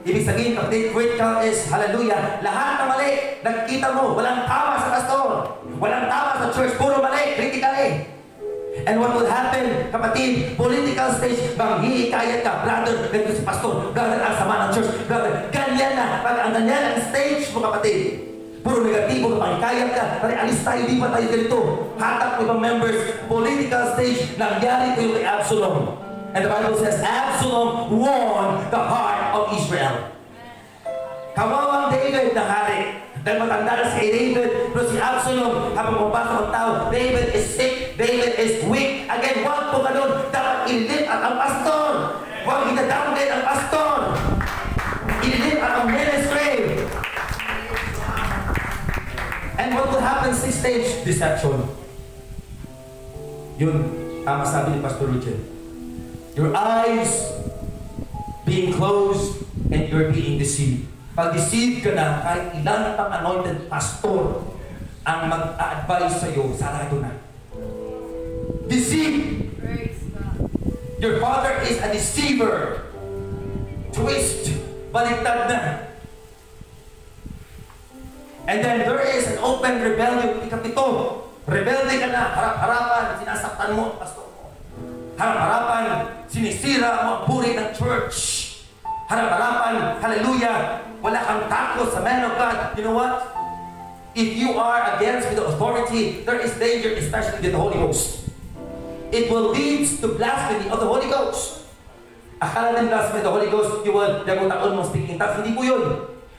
Ibig sabihin, kapatid, critical is, hallelujah, lahat ng mali, nakikita mo, walang tama sa pastor, walang tama sa church, puro mali, critical eh. And what will happen, kapatid, political stage, bang hihikayat ka, brother, ganito si pastor, brother, ang sama ng church, brother, ganyan na, pag ang ganyan ang stage mo, kapatid, puro negatibo, pangkayat ka, pare, alis tayo, di ba tayo ganito, hatak ibang members, political stage, nangyari ko yung kay Absalom. And the Bible says, Absalom won the heart of Israel. Kawawang David na hari. Dahil matanda na si David, pero si Absalom, habang pumapasok ang tao, David is sick, David is weak. Again, huwag po ganun. Dapat ililip at ang pastor. Huwag itadamgay ang pastor. Ililip at ang ministry. And what will happen sa stage? Deception. Yun, tama sabi ni Pastor Richard. Your eyes being closed and you're being deceived. Pag deceived ka na, kahit ilan pang anointed pastor ang mag-advise sa'yo, sarado na. Deceived. Your father is a deceiver. Twist. Baliktad na. And then there is an open rebellion. Ikapito. Rebelde ka na, harap-harapan, sinasaktan mo ang pastor. Harap-harapan, sinisira mo ang puri ng church. Harap-harapan, hallelujah, wala kang takot sa man of God. You know what? If you are against the authority, there is danger, especially with the Holy Ghost. It will lead to blasphemy of the Holy Ghost. Akala ng blasphemy of the Holy Ghost, you will, yagutakon mo speaking tongues. Hindi po yun.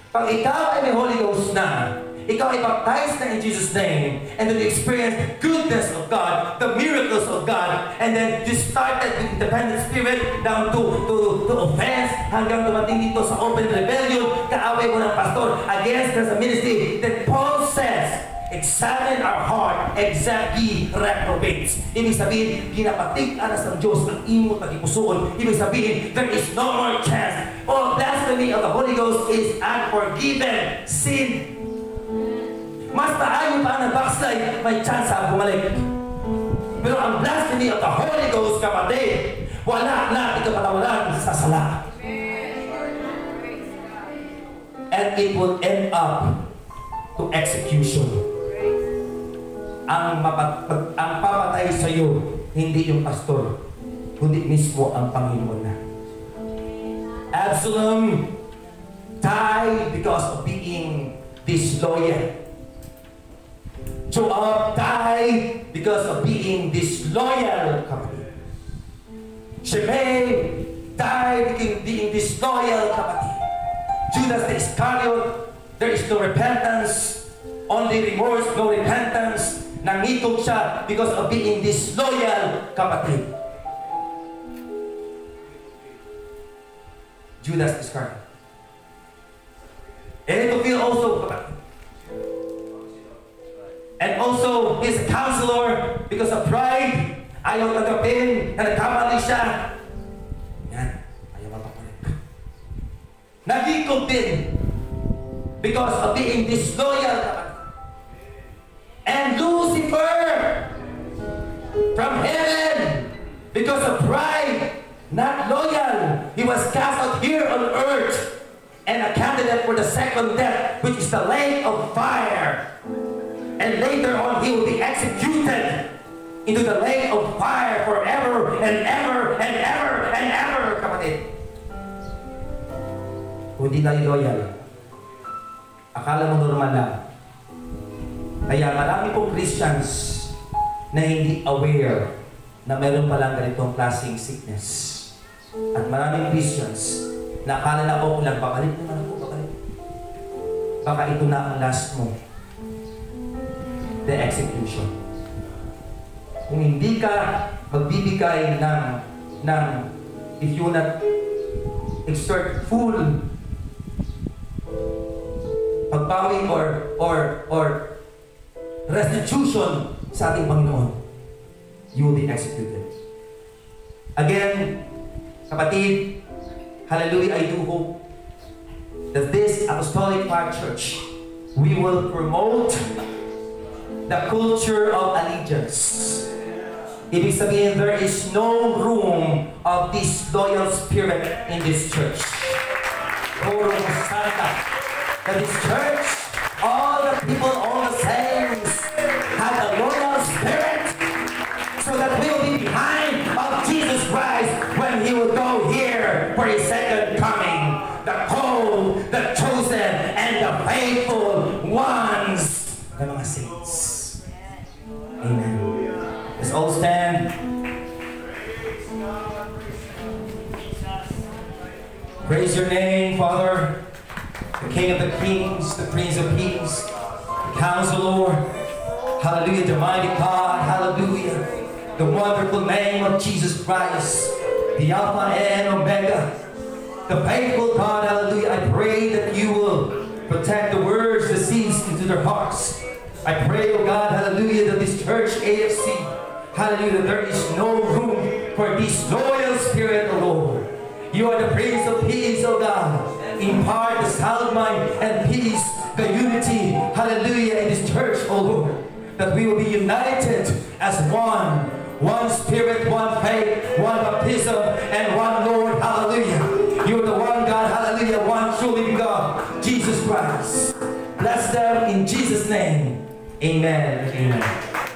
Pag ikaw ay may Holy Ghost na, ikaw ay baptized na in Jesus' name, and then you experience goodness of God, the miracles of God, and then you started with independent spirit down to, to, to offense, hanggang dumating dito sa open rebellion, kaaway mo ng pastor, against sa ministry, then Paul says, Examine our heart, exact ye reprobates. Ibig sabihin, ginapatig-anas ng Diyos ang imot na ipusuon. Ibig sabihin, there is no more chance. All blasphemy of the Holy Ghost is unforgiven sin. Mas tayo pa na backslide, may chance ang bumalik. Pero ang blasphemy of the Holy Ghost, kapatid, wala na ikapatawalan sa sala. And it will end up to execution. Ang, mapat, ang papatay sa iyo, hindi yung pastor, kundi mismo ang Panginoon na. Absalom died because of being disloyal. Joab died because of being disloyal, kapatid. Shimei died being, being disloyal, kapatid. Judas the Iscariot, there is no repentance, only remorse, no repentance. Nangitog siya because of being disloyal, kapatid. Judas Iscariot. And Ahithophel also, kapatid. Also, his counselor, because of pride, ayaw tanggapin na nagkamali siya. Yan, ayaw mapapalit. Nagikog din because of being disloyal. And Lucifer from heaven because of pride, not loyal. He was cast out here on earth and a candidate for the second death, which is the lake of fire. And later on, he will be executed into the lake of fire forever and ever and ever and ever, kapatid. Kung hindi tayo loyal, akala mo normal lang. Kaya marami pong Christians na hindi aware na meron palang ganitong klaseng sickness. At maraming Christians na akala na ako lang, bakalit naman ako, bakalit. Baka ito na ang last mo the execution. Kung hindi ka magbibigay ng, ng if you not exert full pagbawi or, or, or restitution sa ating Panginoon, you will be executed. Again, kapatid, hallelujah, I do hope that this Apostolic Fire Church, we will promote the culture of allegiance. Ibig sabihin, there is no room of disloyal spirit in this church. Santa. That this church, all the people, all the saints, have a loyal spirit so that we will be behind of Jesus Christ when He will go here for His second Praise your name, Father, the King of the Kings, the Prince of Peace, the Counselor. Hallelujah, the mighty God. Hallelujah. The wonderful name of Jesus Christ, the Alpha and Omega, the faithful God. Hallelujah. I pray that you will protect the words, the seeds into their hearts. I pray, oh God, hallelujah, that this church, AFC, hallelujah, that there is no room for disloyal spirit, oh Lord. You are the Prince of Peace, oh God. Impart the sound mind and peace, the unity, hallelujah, in this church, oh Lord. That we will be united as one. One spirit, one faith, one baptism, and one Lord, hallelujah. You're the one God, hallelujah, one true living God, Jesus Christ. Bless them in Jesus' name. Amen. Amen.